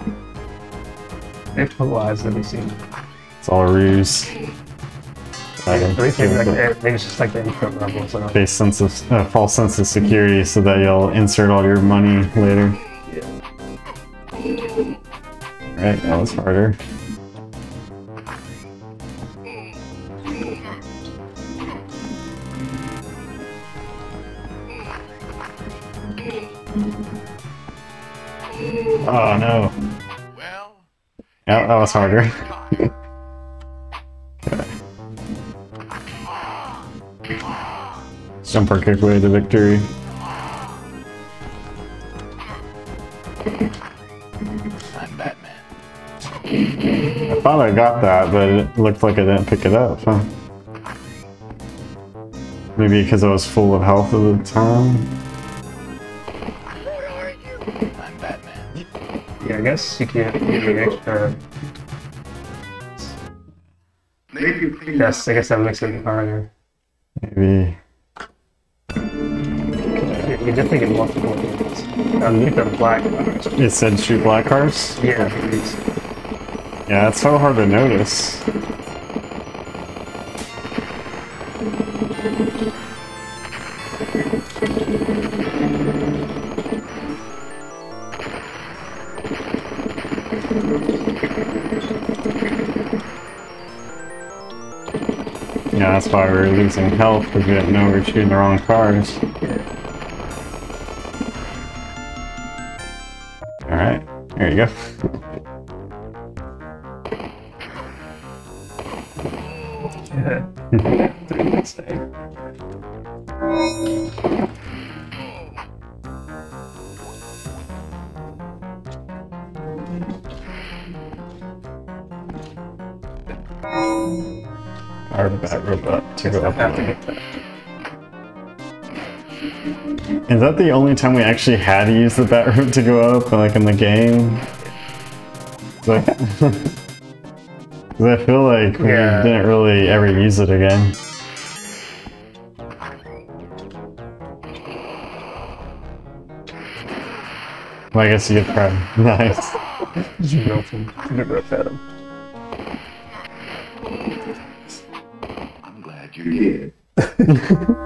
[SPEAKER 2] Lives doesn't seem.
[SPEAKER 1] It's all a ruse.
[SPEAKER 2] Like,
[SPEAKER 1] it
[SPEAKER 2] maybe it's just like the intro levels.
[SPEAKER 1] a
[SPEAKER 2] So.
[SPEAKER 1] Base sense of uh, false sense of security, so that you'll insert all your money later.
[SPEAKER 2] Yeah.
[SPEAKER 1] Right, that was harder. Was harder.
[SPEAKER 3] time.
[SPEAKER 1] Jumper kick way to victory.
[SPEAKER 4] I'm Batman.
[SPEAKER 1] I thought I got that, but it looked like I didn't pick it up, huh? Maybe because I was full of health at the time.
[SPEAKER 4] I'm Batman.
[SPEAKER 2] Yeah, I guess you can't give me extra. Yes, I guess that makes it harder.
[SPEAKER 1] Maybe.
[SPEAKER 2] You you definitely get multiple hits. I the black.
[SPEAKER 1] It said shoot black cars?
[SPEAKER 2] Yeah.
[SPEAKER 1] Yeah, it's so hard to notice. That's why we were losing health because we didn't know we were shooting the wrong cars. Alright, there you go.
[SPEAKER 2] Yeah.
[SPEAKER 1] Our bat robot to go up.
[SPEAKER 2] have to get that.
[SPEAKER 1] Is that the only time we actually had to use the bat rope to go up, like in the game? Like, I feel like we
[SPEAKER 2] Yeah.
[SPEAKER 1] didn't really ever use it again. Well, I guess you get try. Nice.
[SPEAKER 2] Just rope him. Good rope at him.
[SPEAKER 4] I'm glad you did.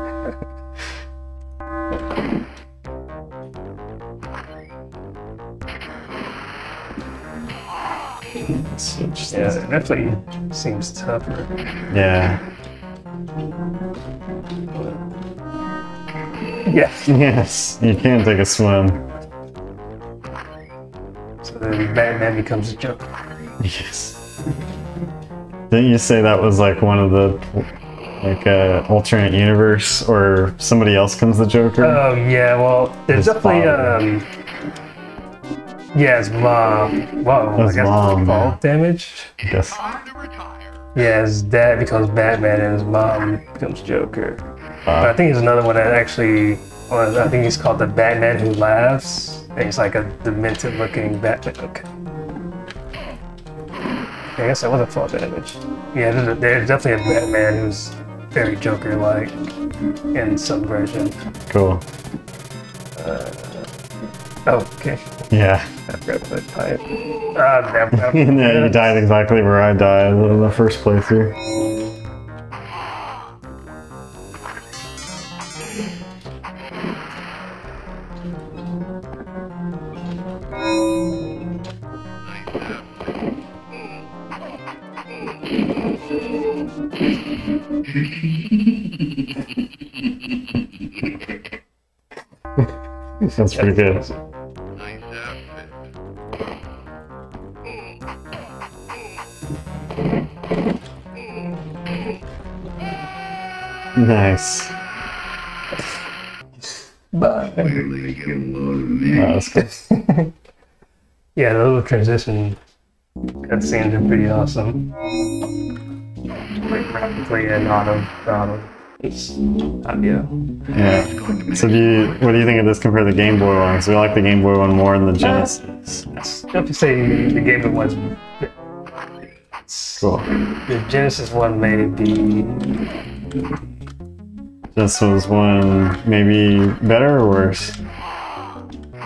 [SPEAKER 1] Switch
[SPEAKER 2] Yeah,
[SPEAKER 1] this.
[SPEAKER 2] it definitely seems tougher.
[SPEAKER 1] Yeah.
[SPEAKER 2] Yes.
[SPEAKER 1] Yes, you can't take a swim.
[SPEAKER 2] So then Batman becomes a joke.
[SPEAKER 1] Yes. Didn't you say that was like one of the like uh, alternate universe or somebody else comes the Joker?
[SPEAKER 2] Oh yeah, well, there's
[SPEAKER 1] His
[SPEAKER 2] definitely
[SPEAKER 1] father.
[SPEAKER 2] um. Yeah, his mom. Whoa,
[SPEAKER 1] His
[SPEAKER 2] I guess
[SPEAKER 1] mom,
[SPEAKER 2] fall
[SPEAKER 1] yeah.
[SPEAKER 2] damage.
[SPEAKER 1] I guess.
[SPEAKER 3] Time.
[SPEAKER 2] Yeah, his dad becomes Batman and his mom becomes Joker. but I
[SPEAKER 1] Uh,
[SPEAKER 2] think there's another one that actually. Well, I think he's called the Batman Who Laughs. And he's like a demented-looking Batman. Okay. I guess that wasn't fall damage. Yeah, there's, a, there's definitely a Batman who's very Joker-like in some version.
[SPEAKER 1] cool.
[SPEAKER 2] Oh, okay.
[SPEAKER 1] Yeah.
[SPEAKER 2] I forgot to type. Ah, damn.
[SPEAKER 1] and then you died exactly where I died in the first playthrough. That's pretty good.
[SPEAKER 3] Nice outfit.
[SPEAKER 1] Nice.
[SPEAKER 2] But
[SPEAKER 4] Like a load of me.
[SPEAKER 1] Good.
[SPEAKER 2] yeah, the little transition cutscenes are pretty awesome. Like rapidly and auto, auto. It's audio.
[SPEAKER 1] Yeah. So do you, what do you think of this compared to the Game Boy one? Because we like the Game Boy one more than the uh, Genesis.
[SPEAKER 2] I have to say the Game Boy one's
[SPEAKER 1] Cool.
[SPEAKER 2] the Genesis one may be
[SPEAKER 1] This was one maybe better or worse?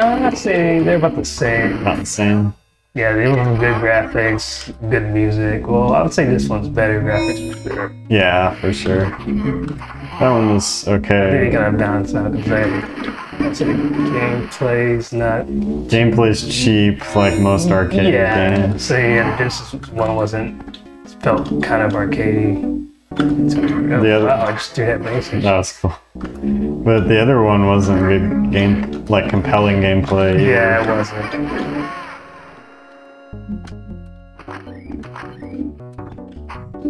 [SPEAKER 2] I'm not saying they're about the same.
[SPEAKER 1] Not the same.
[SPEAKER 2] Yeah, they were good graphics, good music. Well, I would say this one's better graphics for sure.
[SPEAKER 1] Yeah, for sure. That one was okay.
[SPEAKER 2] kind of balance out I'd say the gameplay's not.
[SPEAKER 1] Gameplay's cheap, like most arcade
[SPEAKER 2] yeah,
[SPEAKER 1] games.
[SPEAKER 2] so yeah, Genesis one wasn't. Felt kind of arcadey. Oh,
[SPEAKER 1] The other-
[SPEAKER 2] wow, I just threw that basic.
[SPEAKER 1] That was cool. But the other one wasn't good game, like compelling gameplay.
[SPEAKER 2] Yeah, it wasn't.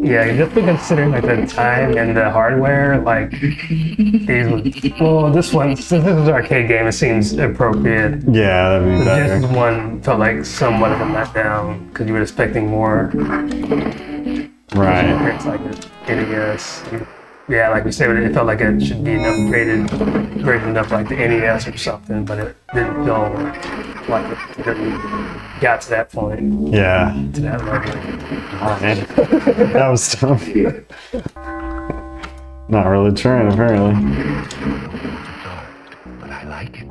[SPEAKER 2] Yeah, definitely considering like the time and the hardware. Like these, would- well, this one since this is an arcade game, it seems appropriate.
[SPEAKER 1] Yeah, that'd be better.
[SPEAKER 2] one felt like somewhat of a letdown because you were expecting more.
[SPEAKER 1] Right.
[SPEAKER 2] It's like a NES. Yeah, like we said, it felt like it should be an upgraded version of like the NES or something, but it didn't feel like it didn't got to that point,
[SPEAKER 1] Yeah.
[SPEAKER 2] to that level.
[SPEAKER 1] Oh, man. that was tough. Not really trying, apparently.
[SPEAKER 4] But I like it.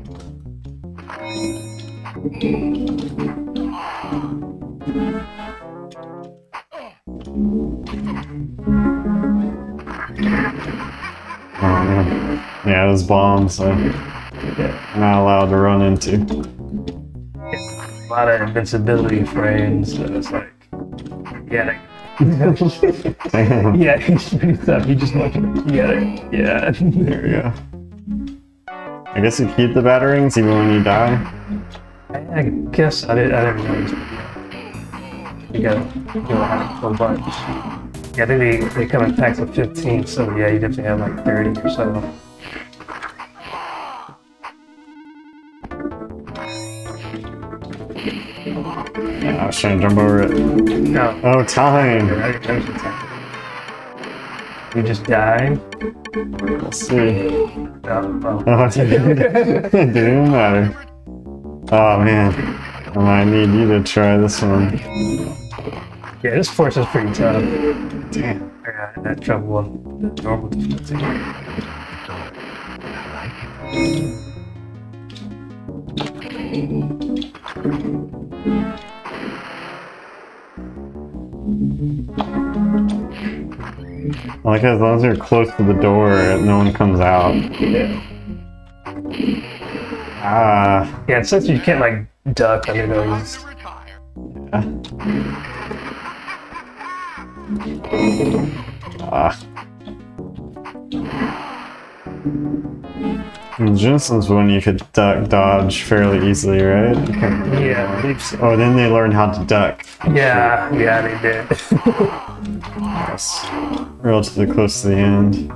[SPEAKER 1] Yeah, those bombs I'm not allowed to run into.
[SPEAKER 2] A lot of invincibility frames, so it's like, yeah, like, yeah, he's pretty up, You just watch it. Yeah, yeah.
[SPEAKER 1] There we go. I guess you keep the batarangs even when you die.
[SPEAKER 2] I, I guess I didn't. I didn't notice. You gotta you know, have a bunch. Yeah, I think they, they come in packs of 15, so yeah, you definitely have like 30 or so.
[SPEAKER 1] I was trying to jump over it.
[SPEAKER 2] No,
[SPEAKER 1] Oh, time.
[SPEAKER 2] I didn't notice the time. You just die.
[SPEAKER 1] Let's see.
[SPEAKER 2] No, well,
[SPEAKER 1] Oh, it didn't, it didn't matter. Oh, man. I might need you to try this one.
[SPEAKER 2] yeah, this force is pretty tough.
[SPEAKER 1] Damn.
[SPEAKER 2] I got that trouble on the normal difficulty.
[SPEAKER 1] I like as long as you're close to the door, no one comes out.
[SPEAKER 2] Yeah.
[SPEAKER 1] Ah.
[SPEAKER 2] Yeah, and since you can't like duck under those.
[SPEAKER 3] retire.
[SPEAKER 1] Ah. In Genesis one, you could duck dodge fairly easily, right?
[SPEAKER 2] Yeah, I.
[SPEAKER 1] Oh, then they learned how to duck.
[SPEAKER 2] Yeah, yeah, they did.
[SPEAKER 1] Yes. Relatively close to the end.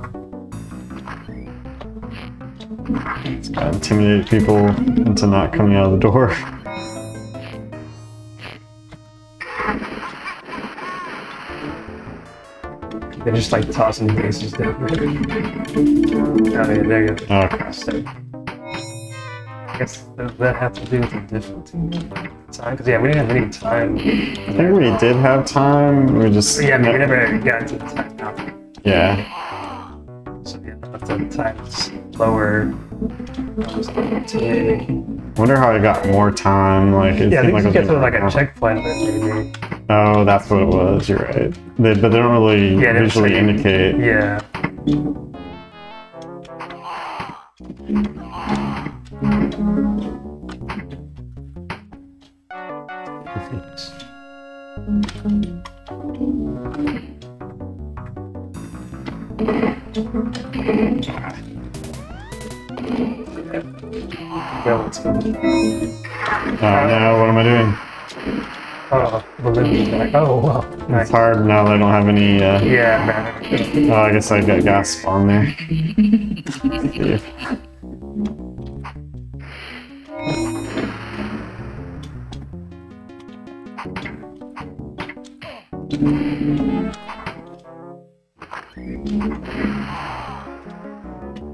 [SPEAKER 1] It's gotta intimidate people into not coming out of the door.
[SPEAKER 2] They're just like tossing bases down. Oh, yeah, there you go.
[SPEAKER 1] Okay.
[SPEAKER 2] Guess that have to do with the difficulty time? Because yeah, we didn't have any time.
[SPEAKER 1] I think we did have time. We just
[SPEAKER 2] Yeah, I mean, we never got to the time now.
[SPEAKER 1] yeah.
[SPEAKER 2] So yeah, but the time is lower.
[SPEAKER 1] Wonder how I got more time. Like it
[SPEAKER 2] Yeah, I
[SPEAKER 1] seemed
[SPEAKER 2] think
[SPEAKER 1] like
[SPEAKER 2] you
[SPEAKER 1] it
[SPEAKER 2] get
[SPEAKER 1] was
[SPEAKER 2] to like a checkpoint maybe.
[SPEAKER 1] Oh, that's what it was. You're right. They, but they don't really
[SPEAKER 2] Yeah,
[SPEAKER 1] visually
[SPEAKER 2] like-
[SPEAKER 1] indicate.
[SPEAKER 2] Yeah. Go.
[SPEAKER 1] Oh no, what am I doing?
[SPEAKER 2] Oh, balloon. Oh.
[SPEAKER 1] It's hard now that I don't have any. Uh,
[SPEAKER 2] Yeah, man.
[SPEAKER 1] oh, I guess I got gas on there.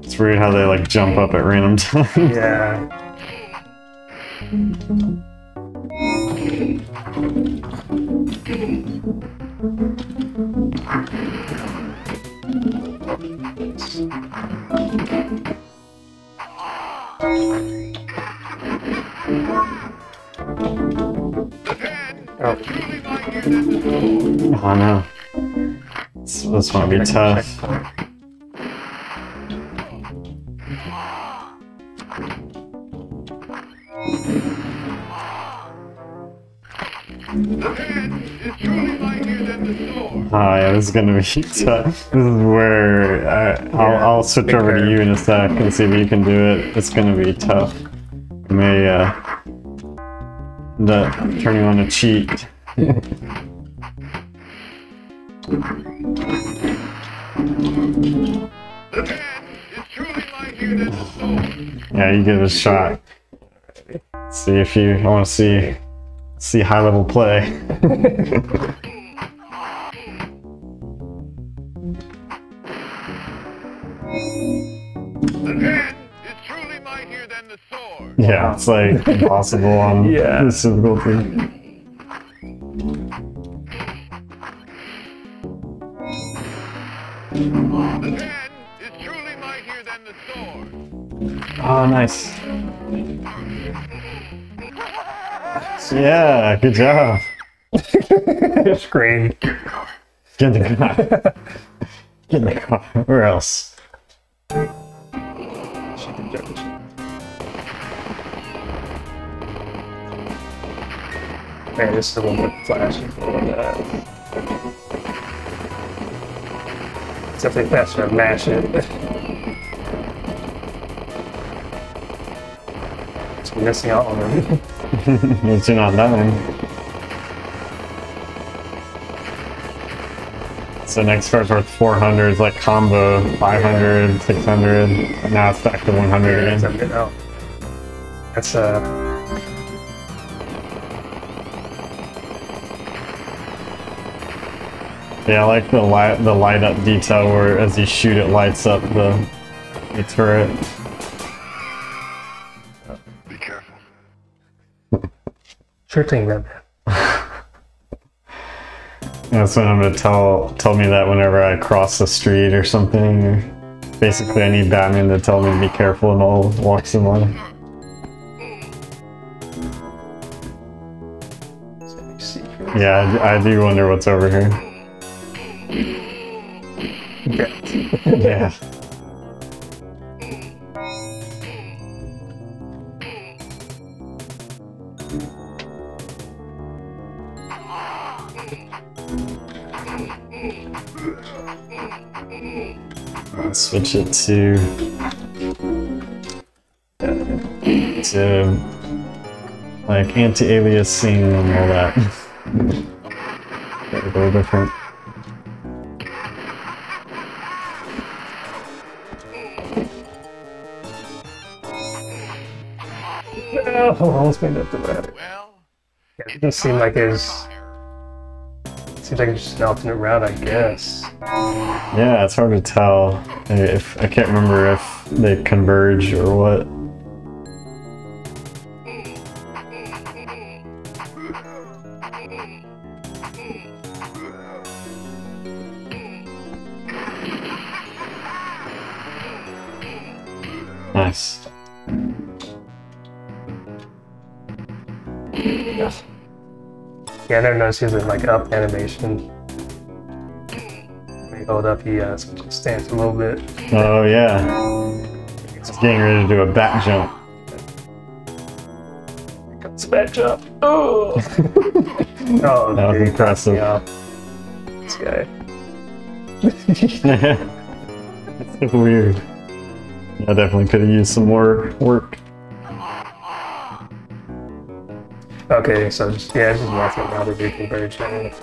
[SPEAKER 1] It's weird how they like jump up at random times.
[SPEAKER 2] Yeah. Oh,
[SPEAKER 3] Truly my here than the store.
[SPEAKER 1] Oh no. This, this might be tough.
[SPEAKER 2] checkpoint.
[SPEAKER 3] The man is truly my here than the store.
[SPEAKER 1] Oh yeah, this is gonna be tough. This is where I, I'll,
[SPEAKER 2] Yeah,
[SPEAKER 1] I'll switch over to you in a sec and see if you can do it. It's gonna be tough. I may uh,
[SPEAKER 3] truly my here than the store.
[SPEAKER 1] Yeah, you give it a shot. See if you. I want to see see high level play. Yeah, it's like impossible on
[SPEAKER 2] Yeah.
[SPEAKER 1] this difficulty.
[SPEAKER 3] The man is truly my here than the store.
[SPEAKER 1] Oh, nice. Yeah, good job.
[SPEAKER 2] Screen.
[SPEAKER 1] Get in the car. Get in the car. Where else?
[SPEAKER 2] Man, this is the one with flash. Uh, it's definitely faster to mash it. It's missing out on it.
[SPEAKER 1] It's you're not done. So next card's worth 400, like combo 500, 600. Now it's back to 100
[SPEAKER 2] That's a
[SPEAKER 1] again.
[SPEAKER 2] That's uh
[SPEAKER 1] Yeah, I like the light, the light up detail where as you shoot it lights up the, the turret.
[SPEAKER 3] Be careful.
[SPEAKER 2] sure thing, man.
[SPEAKER 1] That's when I'm gonna tell tell me that whenever I cross the street or something. Basically, I need Batman to tell me to be careful in all walks of life. Yeah, I, I do wonder what's over here.
[SPEAKER 2] Yeah.
[SPEAKER 1] Let's switch it to to like anti-aliasing and all that. Gotta go different.
[SPEAKER 2] Oh, almost made it to that.
[SPEAKER 3] Well,
[SPEAKER 2] Yeah, it doesn't seem like there's. Seems like it's just an alternate route, I guess.
[SPEAKER 1] Yeah, it's hard to tell if I can't remember if they converge or what.
[SPEAKER 2] I never noticed he has a like up animation. When you hold up, he uh, stance a little bit.
[SPEAKER 1] Oh yeah. He's getting ready to do a back jump.
[SPEAKER 2] Comes back up. Oh, oh,
[SPEAKER 1] That was impressive.
[SPEAKER 2] This guy.
[SPEAKER 1] it's so weird. I definitely could have used some more work.
[SPEAKER 2] Okay, so just, yeah, just nothing now to do conversion.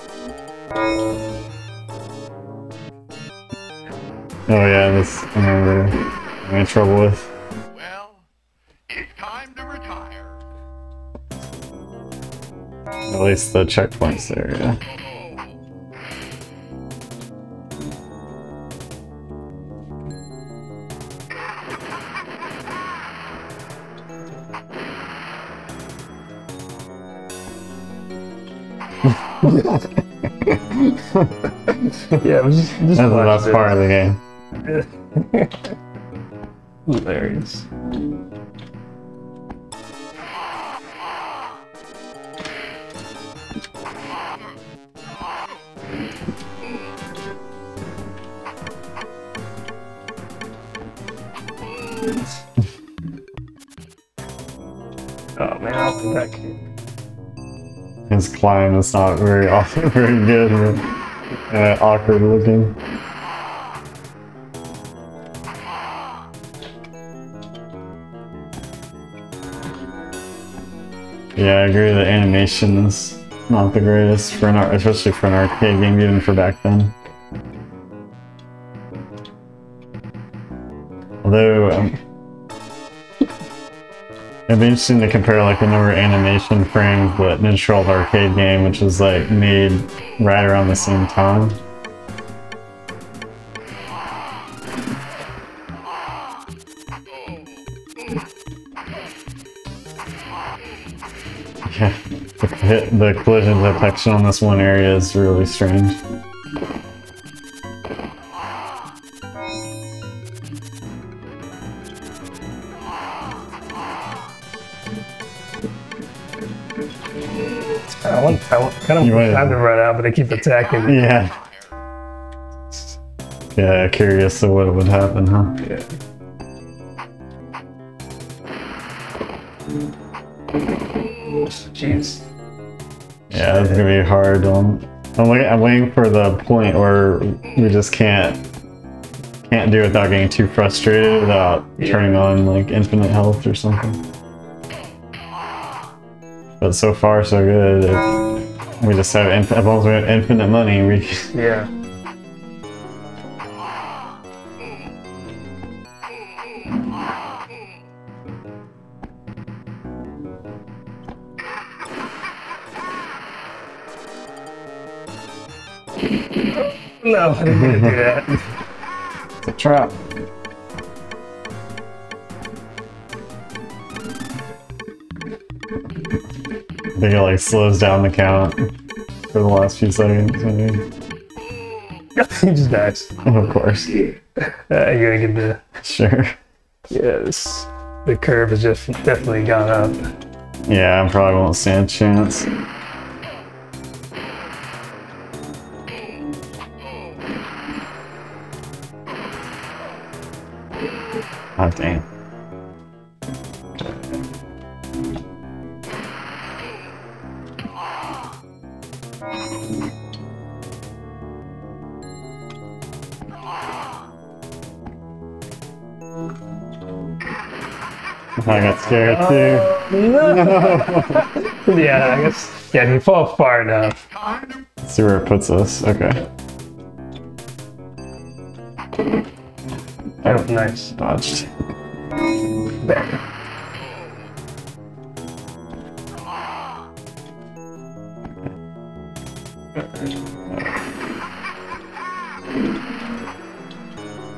[SPEAKER 1] Oh yeah, this I remember I'm in trouble with.
[SPEAKER 3] Well, it's time to retire.
[SPEAKER 1] At least the checkpoints there, yeah.
[SPEAKER 2] Yeah, just, just
[SPEAKER 1] That's the best part of the game.
[SPEAKER 2] Hilarious.
[SPEAKER 1] Climb is not very often very good and uh, awkward looking. Yeah, I agree. The animation is not the greatest for an especially for an arcade game, even for back then. Although, um, it'd be interesting to compare like the number of animation frames that Ninja arcade game, which was like made right around the same time. Yeah, the, the collision detection on this one area is really strange.
[SPEAKER 2] I want kind of
[SPEAKER 1] You wait.
[SPEAKER 2] time to run out, but they keep attacking. me.
[SPEAKER 1] Yeah. Yeah, curious to what would happen, huh?
[SPEAKER 2] Yeah. Jeez.
[SPEAKER 1] Yeah, it's gonna be hard. Um, I'm, wait- I'm waiting for the point where we just can't can't do it without getting too frustrated without
[SPEAKER 2] Yeah.
[SPEAKER 1] turning on like infinite health or something. But so far, so good. It, we just have inf- as long as we have infinite money, we
[SPEAKER 2] Yeah. No, I didn't mean to do that.
[SPEAKER 1] it's a trap. I think it like slows down the count for the last few seconds.
[SPEAKER 2] He just dies.
[SPEAKER 1] Of course,
[SPEAKER 2] Uh, you're gonna get the
[SPEAKER 1] sure.
[SPEAKER 2] yes. The curve has just definitely gone up.
[SPEAKER 1] Yeah, I probably won't stand a chance. Oh, damn. I got scared too.
[SPEAKER 2] Yeah, I guess. You fall far enough.
[SPEAKER 1] Let's see where it puts us. Okay.
[SPEAKER 2] Oh, nice.
[SPEAKER 1] Dodged.
[SPEAKER 2] There.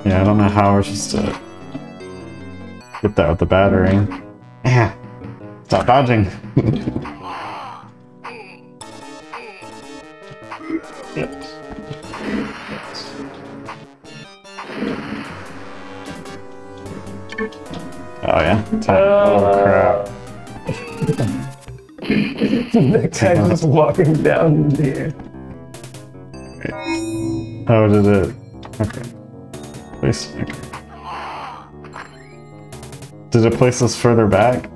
[SPEAKER 1] Yeah, I don't know how we're supposed to get that with the batarang. Yeah. Stop dodging.
[SPEAKER 2] Yep.
[SPEAKER 1] Oh yeah. Time. Uh, oh crap.
[SPEAKER 2] the guy's just walking down here.
[SPEAKER 1] How did it? Okay. Place. Okay. Did it place us further back?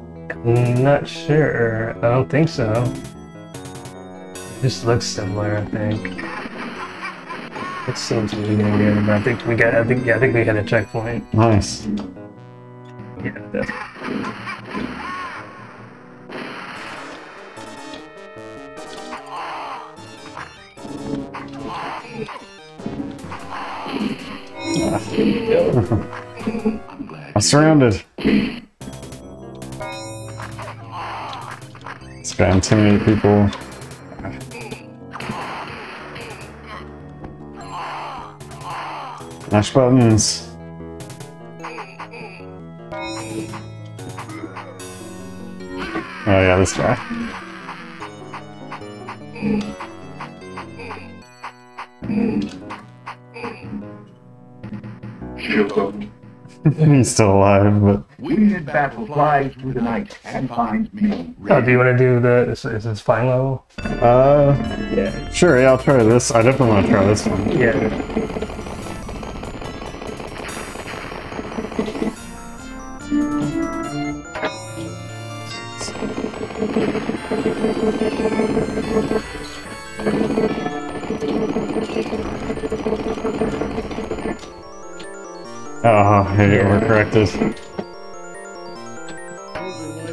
[SPEAKER 2] I'm not sure. I don't think so. It just looks similar, I think. It seems really good, but I think we got. I think yeah, I think we had a checkpoint.
[SPEAKER 1] Nice.
[SPEAKER 2] Yeah, that's.
[SPEAKER 1] I'm surrounded. It's gonna intimidate people. Mash buttons. Oh yeah, this guy. He's still alive, but
[SPEAKER 4] Winged battle flies through the night and finds me.
[SPEAKER 2] Oh, do you want to do the? Is, is this fine level?
[SPEAKER 1] uh,
[SPEAKER 2] Yeah.
[SPEAKER 1] sure, yeah, I'll try this. I definitely want to try this one.
[SPEAKER 2] Yeah.
[SPEAKER 1] Oh, hey,
[SPEAKER 2] Yeah.
[SPEAKER 1] overcorrected.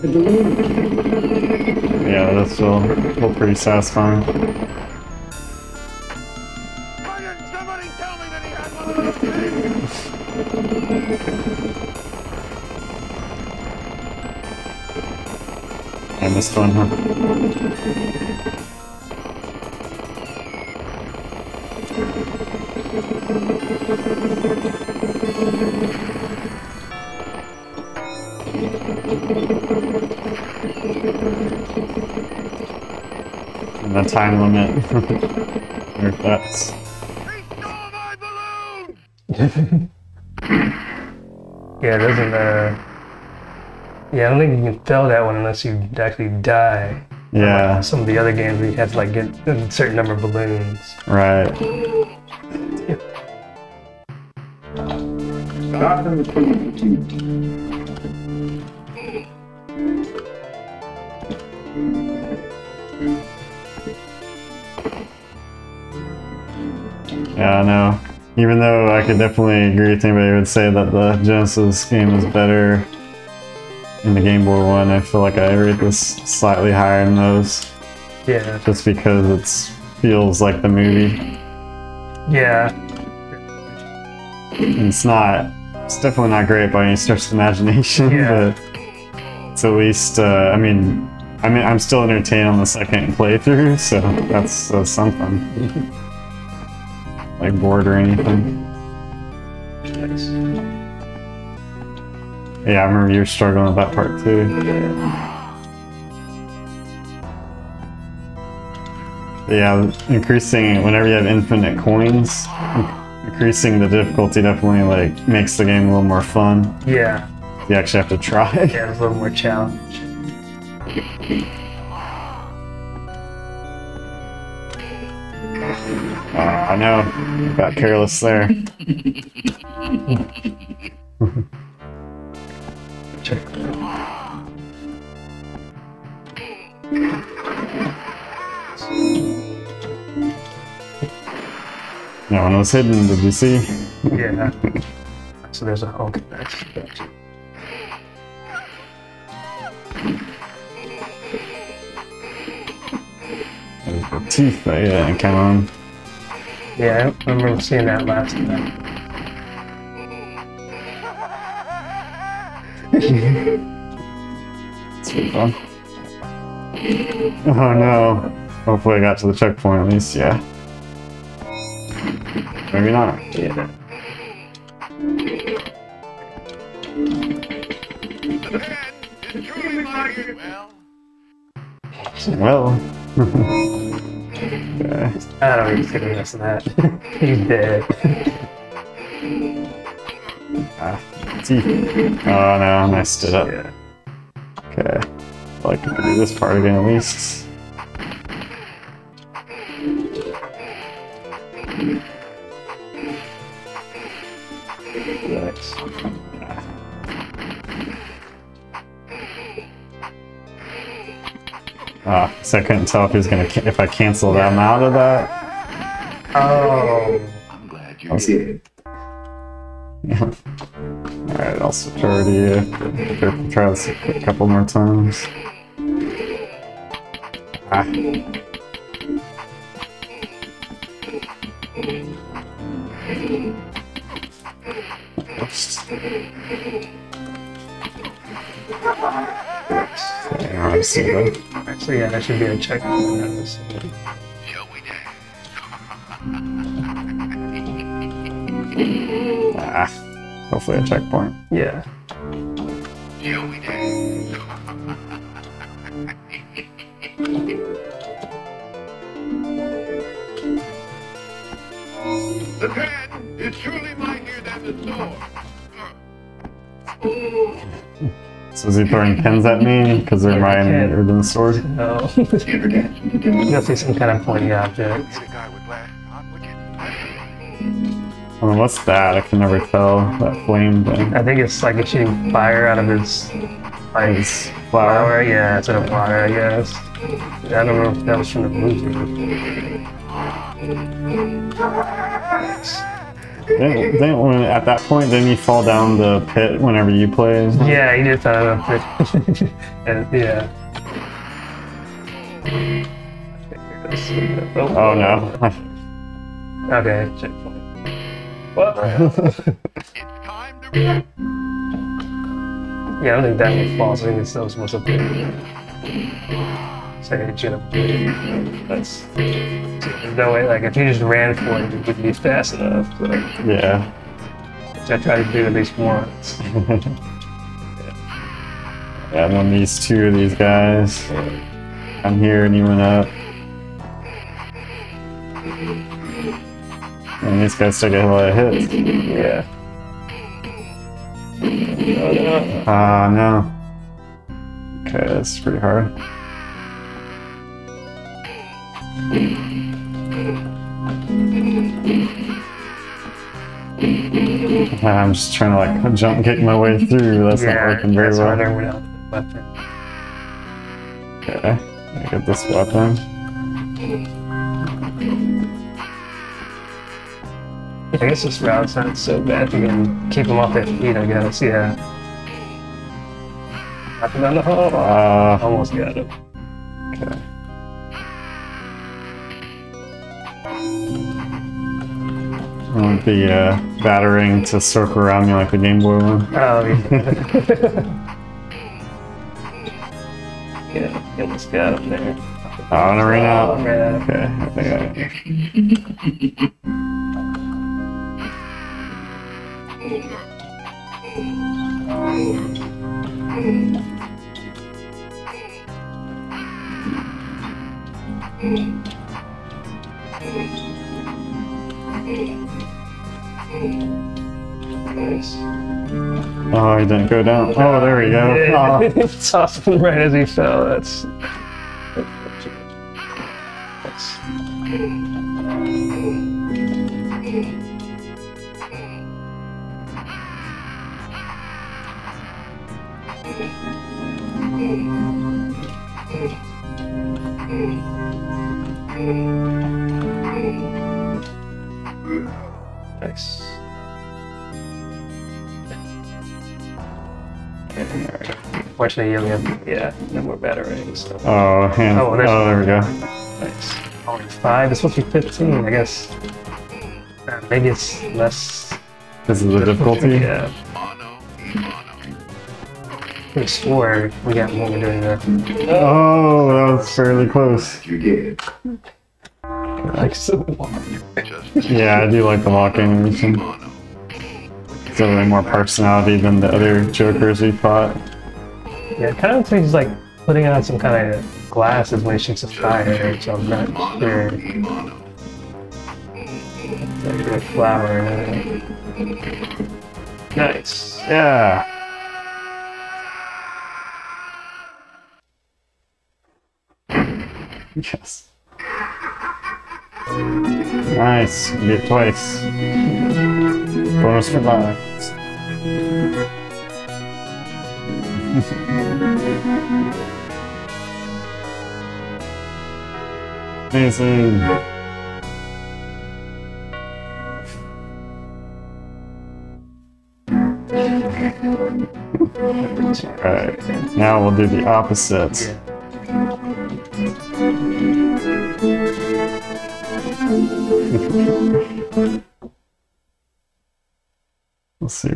[SPEAKER 1] Yeah, that's still, still pretty satisfying. I missed one, huh? And the time limit. Or if that's
[SPEAKER 3] He stole my balloon!
[SPEAKER 2] Yeah, it doesn't. Uh. Yeah, I don't think you can fail that one unless you actually die.
[SPEAKER 1] yeah,
[SPEAKER 2] Some of the other games where you have to like get a certain number of balloons.
[SPEAKER 1] right.
[SPEAKER 4] Gotham
[SPEAKER 1] Yeah, I know. Even though I could definitely agree with anybody who would say that the Genesis game is better in the Game Boy one, I feel like I rate this slightly higher than those,
[SPEAKER 2] Yeah.
[SPEAKER 1] just because it feels like the movie.
[SPEAKER 2] Yeah.
[SPEAKER 1] And it's not. It's definitely not great by any stretch of the imagination,
[SPEAKER 2] Yeah.
[SPEAKER 1] but it's at least. Uh, I mean, I mean, I'm still entertained on the second playthrough, so that's, that's something. like bored or anything.
[SPEAKER 2] Nice.
[SPEAKER 1] Yeah, I remember you were struggling with that part too. Yeah, increasing whenever you have infinite coins, increasing the difficulty definitely like makes the game a little more fun.
[SPEAKER 2] Yeah.
[SPEAKER 1] You actually have to try.
[SPEAKER 2] Yeah, it's a little more challenge.
[SPEAKER 1] Uh, I know, got careless there.
[SPEAKER 2] Check.
[SPEAKER 1] No one was hidden. Did you see?
[SPEAKER 2] Yeah. So there's a okay. That's, that's
[SPEAKER 1] teeth didn't count on.
[SPEAKER 2] Yeah, I remember seeing that last time.
[SPEAKER 1] It's pretty fun. Oh no. Hopefully I got to the checkpoint at least, yeah. Maybe not.
[SPEAKER 2] Yeah.
[SPEAKER 3] It's truly my well.
[SPEAKER 1] Well.
[SPEAKER 2] I don't think he's gonna miss that. he's dead.
[SPEAKER 1] Ah. Oh no, I messed it up.
[SPEAKER 2] Yeah.
[SPEAKER 1] Okay. Well, I can do this part again at least. So I couldn't tell if he was gonna if I canceled them out of that.
[SPEAKER 2] Oh,
[SPEAKER 4] I'm glad you did.
[SPEAKER 1] Yeah. All right, I'll switch over to you. Try- Try this a couple more times. Ah. Oops. Yeah, I'm just gonna-
[SPEAKER 2] so yeah, that should be a checkpoint. on this.
[SPEAKER 3] Shall we dance?
[SPEAKER 1] Ah, hopefully a checkpoint.
[SPEAKER 2] Yeah.
[SPEAKER 3] Shall we dance? the pad is surely mightier than the sword.
[SPEAKER 1] So is he throwing pins at me because they're mine or the sword?
[SPEAKER 2] No.
[SPEAKER 4] Ever dance with the devil?
[SPEAKER 2] You'll see some kind of pointy object.
[SPEAKER 3] Hit a guy with glasses on, would you?
[SPEAKER 1] Oh, what's that? I can never tell. That flame thing.
[SPEAKER 2] I think it's like he's shooting fire out of his like
[SPEAKER 1] His
[SPEAKER 2] flower.
[SPEAKER 1] flower.
[SPEAKER 2] Yeah, it's in a flower, I guess. I don't know if that was from the movie.
[SPEAKER 1] Didn't, didn't when, at that point, didn't you fall down the pit whenever you played?
[SPEAKER 2] Yeah, he did thought of it. and, yeah.
[SPEAKER 1] Oh no.
[SPEAKER 2] Okay, checkpoint. Well,
[SPEAKER 3] It's time to
[SPEAKER 2] yeah, I don't think that one falls. I think it's those ones up there. So I you there. That's. There's no way, like, if you just ran for it, it wouldn't be fast enough. So,
[SPEAKER 1] yeah.
[SPEAKER 2] which I tried to do at least once.
[SPEAKER 1] Yeah, and then these two of these guys. I'm here and he went up. And these guys still get a lot of hits.
[SPEAKER 2] Yeah. Oh, no.
[SPEAKER 1] Ah, no. Okay, that's pretty hard. I'm just trying to like jump kick my way through. That's not
[SPEAKER 2] yeah,
[SPEAKER 1] working very well.
[SPEAKER 2] harder without weapon.
[SPEAKER 1] Okay, I get this weapon.
[SPEAKER 2] I guess this route's not so bad if you can keep them off their feet, I guess, yeah. Nothing on the hole.
[SPEAKER 1] Uh,
[SPEAKER 2] Almost got him.
[SPEAKER 1] okay. I want the uh, batarang to circle around me like the Game Boy one.
[SPEAKER 2] Oh, yeah. yeah, you almost got him there.
[SPEAKER 1] Oh, and I ran
[SPEAKER 2] Oh,
[SPEAKER 1] out.
[SPEAKER 2] man.
[SPEAKER 1] Okay, I think I.
[SPEAKER 2] Nice.
[SPEAKER 1] Oh, he didn't go down. Oh, there we go.
[SPEAKER 2] Yeah,
[SPEAKER 1] Oh.
[SPEAKER 2] tossed him right as he fell. That's. That's. Nice. Fortunately, you only have yeah, no more batteries. So.
[SPEAKER 1] Oh, hand.
[SPEAKER 2] Oh,
[SPEAKER 1] Oh, there we go.
[SPEAKER 2] Nice. Only five. It's supposed to be fifteen, I guess. Uh, maybe it's less.
[SPEAKER 1] This is the difficulty.
[SPEAKER 2] Yeah.
[SPEAKER 3] Mono, mono.
[SPEAKER 2] I swore we got more during the
[SPEAKER 1] Oh, that was fairly close.
[SPEAKER 4] You did.
[SPEAKER 2] like so
[SPEAKER 3] Just
[SPEAKER 1] Yeah, I do like the walking animation.
[SPEAKER 3] mono.
[SPEAKER 1] It's a little more personality than the other Jokers we fought.
[SPEAKER 2] Yeah, it kind of looks like he's like putting on some kind of glasses when he shoots a fire, so I'm not sure. It's like a flower. Nice.
[SPEAKER 1] Yeah. Yes. Nice. You get twice. Bonus for five. Amazing. Alright, now we'll do the opposite. Let's see.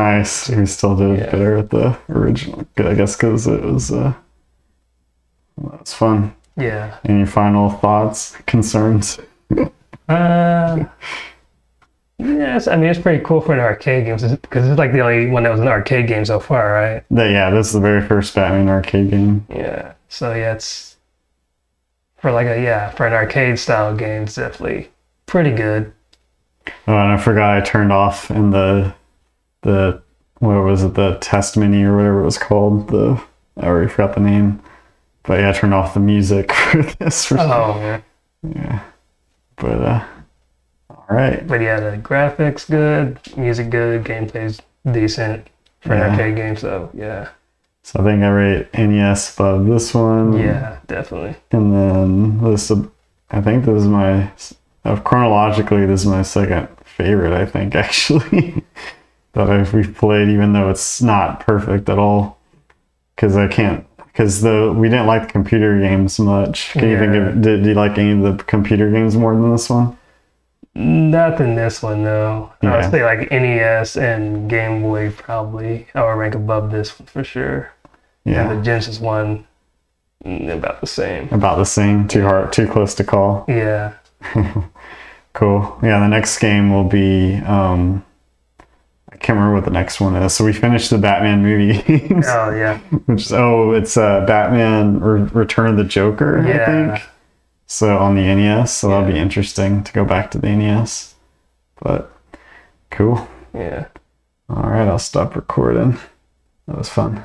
[SPEAKER 1] Nice. We still did
[SPEAKER 2] Yeah.
[SPEAKER 1] better at the original. I guess because it was. Uh, well, that fun.
[SPEAKER 2] Yeah.
[SPEAKER 1] Any final thoughts, concerns?
[SPEAKER 2] Uh, yes, I mean it's pretty cool for an arcade game because it's like the only one that was an arcade game so far, right?
[SPEAKER 1] That yeah, this is the very first Batman arcade game.
[SPEAKER 2] Yeah. So yeah, it's for like a yeah for an arcade style game, it's definitely pretty good.
[SPEAKER 1] Oh, and I forgot I turned off in the the what was it the test menu or whatever it was called. The I already forgot the name, but yeah, I turned off the music for this. For
[SPEAKER 2] Oh yeah.
[SPEAKER 1] yeah, but uh, all right.
[SPEAKER 2] But yeah, the graphics good, music good, gameplay's decent for
[SPEAKER 1] Yeah.
[SPEAKER 2] an arcade game. So yeah,
[SPEAKER 1] So I think I rate NES above this one.
[SPEAKER 2] yeah, definitely.
[SPEAKER 1] And then this, I think this is my, uh, chronologically, this is my second favorite, I think, actually, that I've, we've played, even though it's not perfect at all. Because I can't, because the we didn't like the computer games much. Can you think of, did, did you like any of the computer games more than this one?
[SPEAKER 2] Not in this one though. I
[SPEAKER 1] Yeah.
[SPEAKER 2] would say like NES and Game Boy probably. I would rank above this one for sure.
[SPEAKER 1] Yeah.
[SPEAKER 2] And the Genesis one, mm, about the same.
[SPEAKER 1] About the same, too hard, too close to call.
[SPEAKER 2] Yeah.
[SPEAKER 1] Cool. Yeah, the next game will be um I can't remember what the next one is. So we finished the Batman movie.
[SPEAKER 2] Oh yeah.
[SPEAKER 1] Which is oh, it's uh Batman Re- Return of the Joker, I
[SPEAKER 2] Yeah.
[SPEAKER 1] think. So on the NES, so that'll be interesting to go back to the NES. But cool.
[SPEAKER 2] Yeah.
[SPEAKER 1] All right, I'll stop recording. That was fun.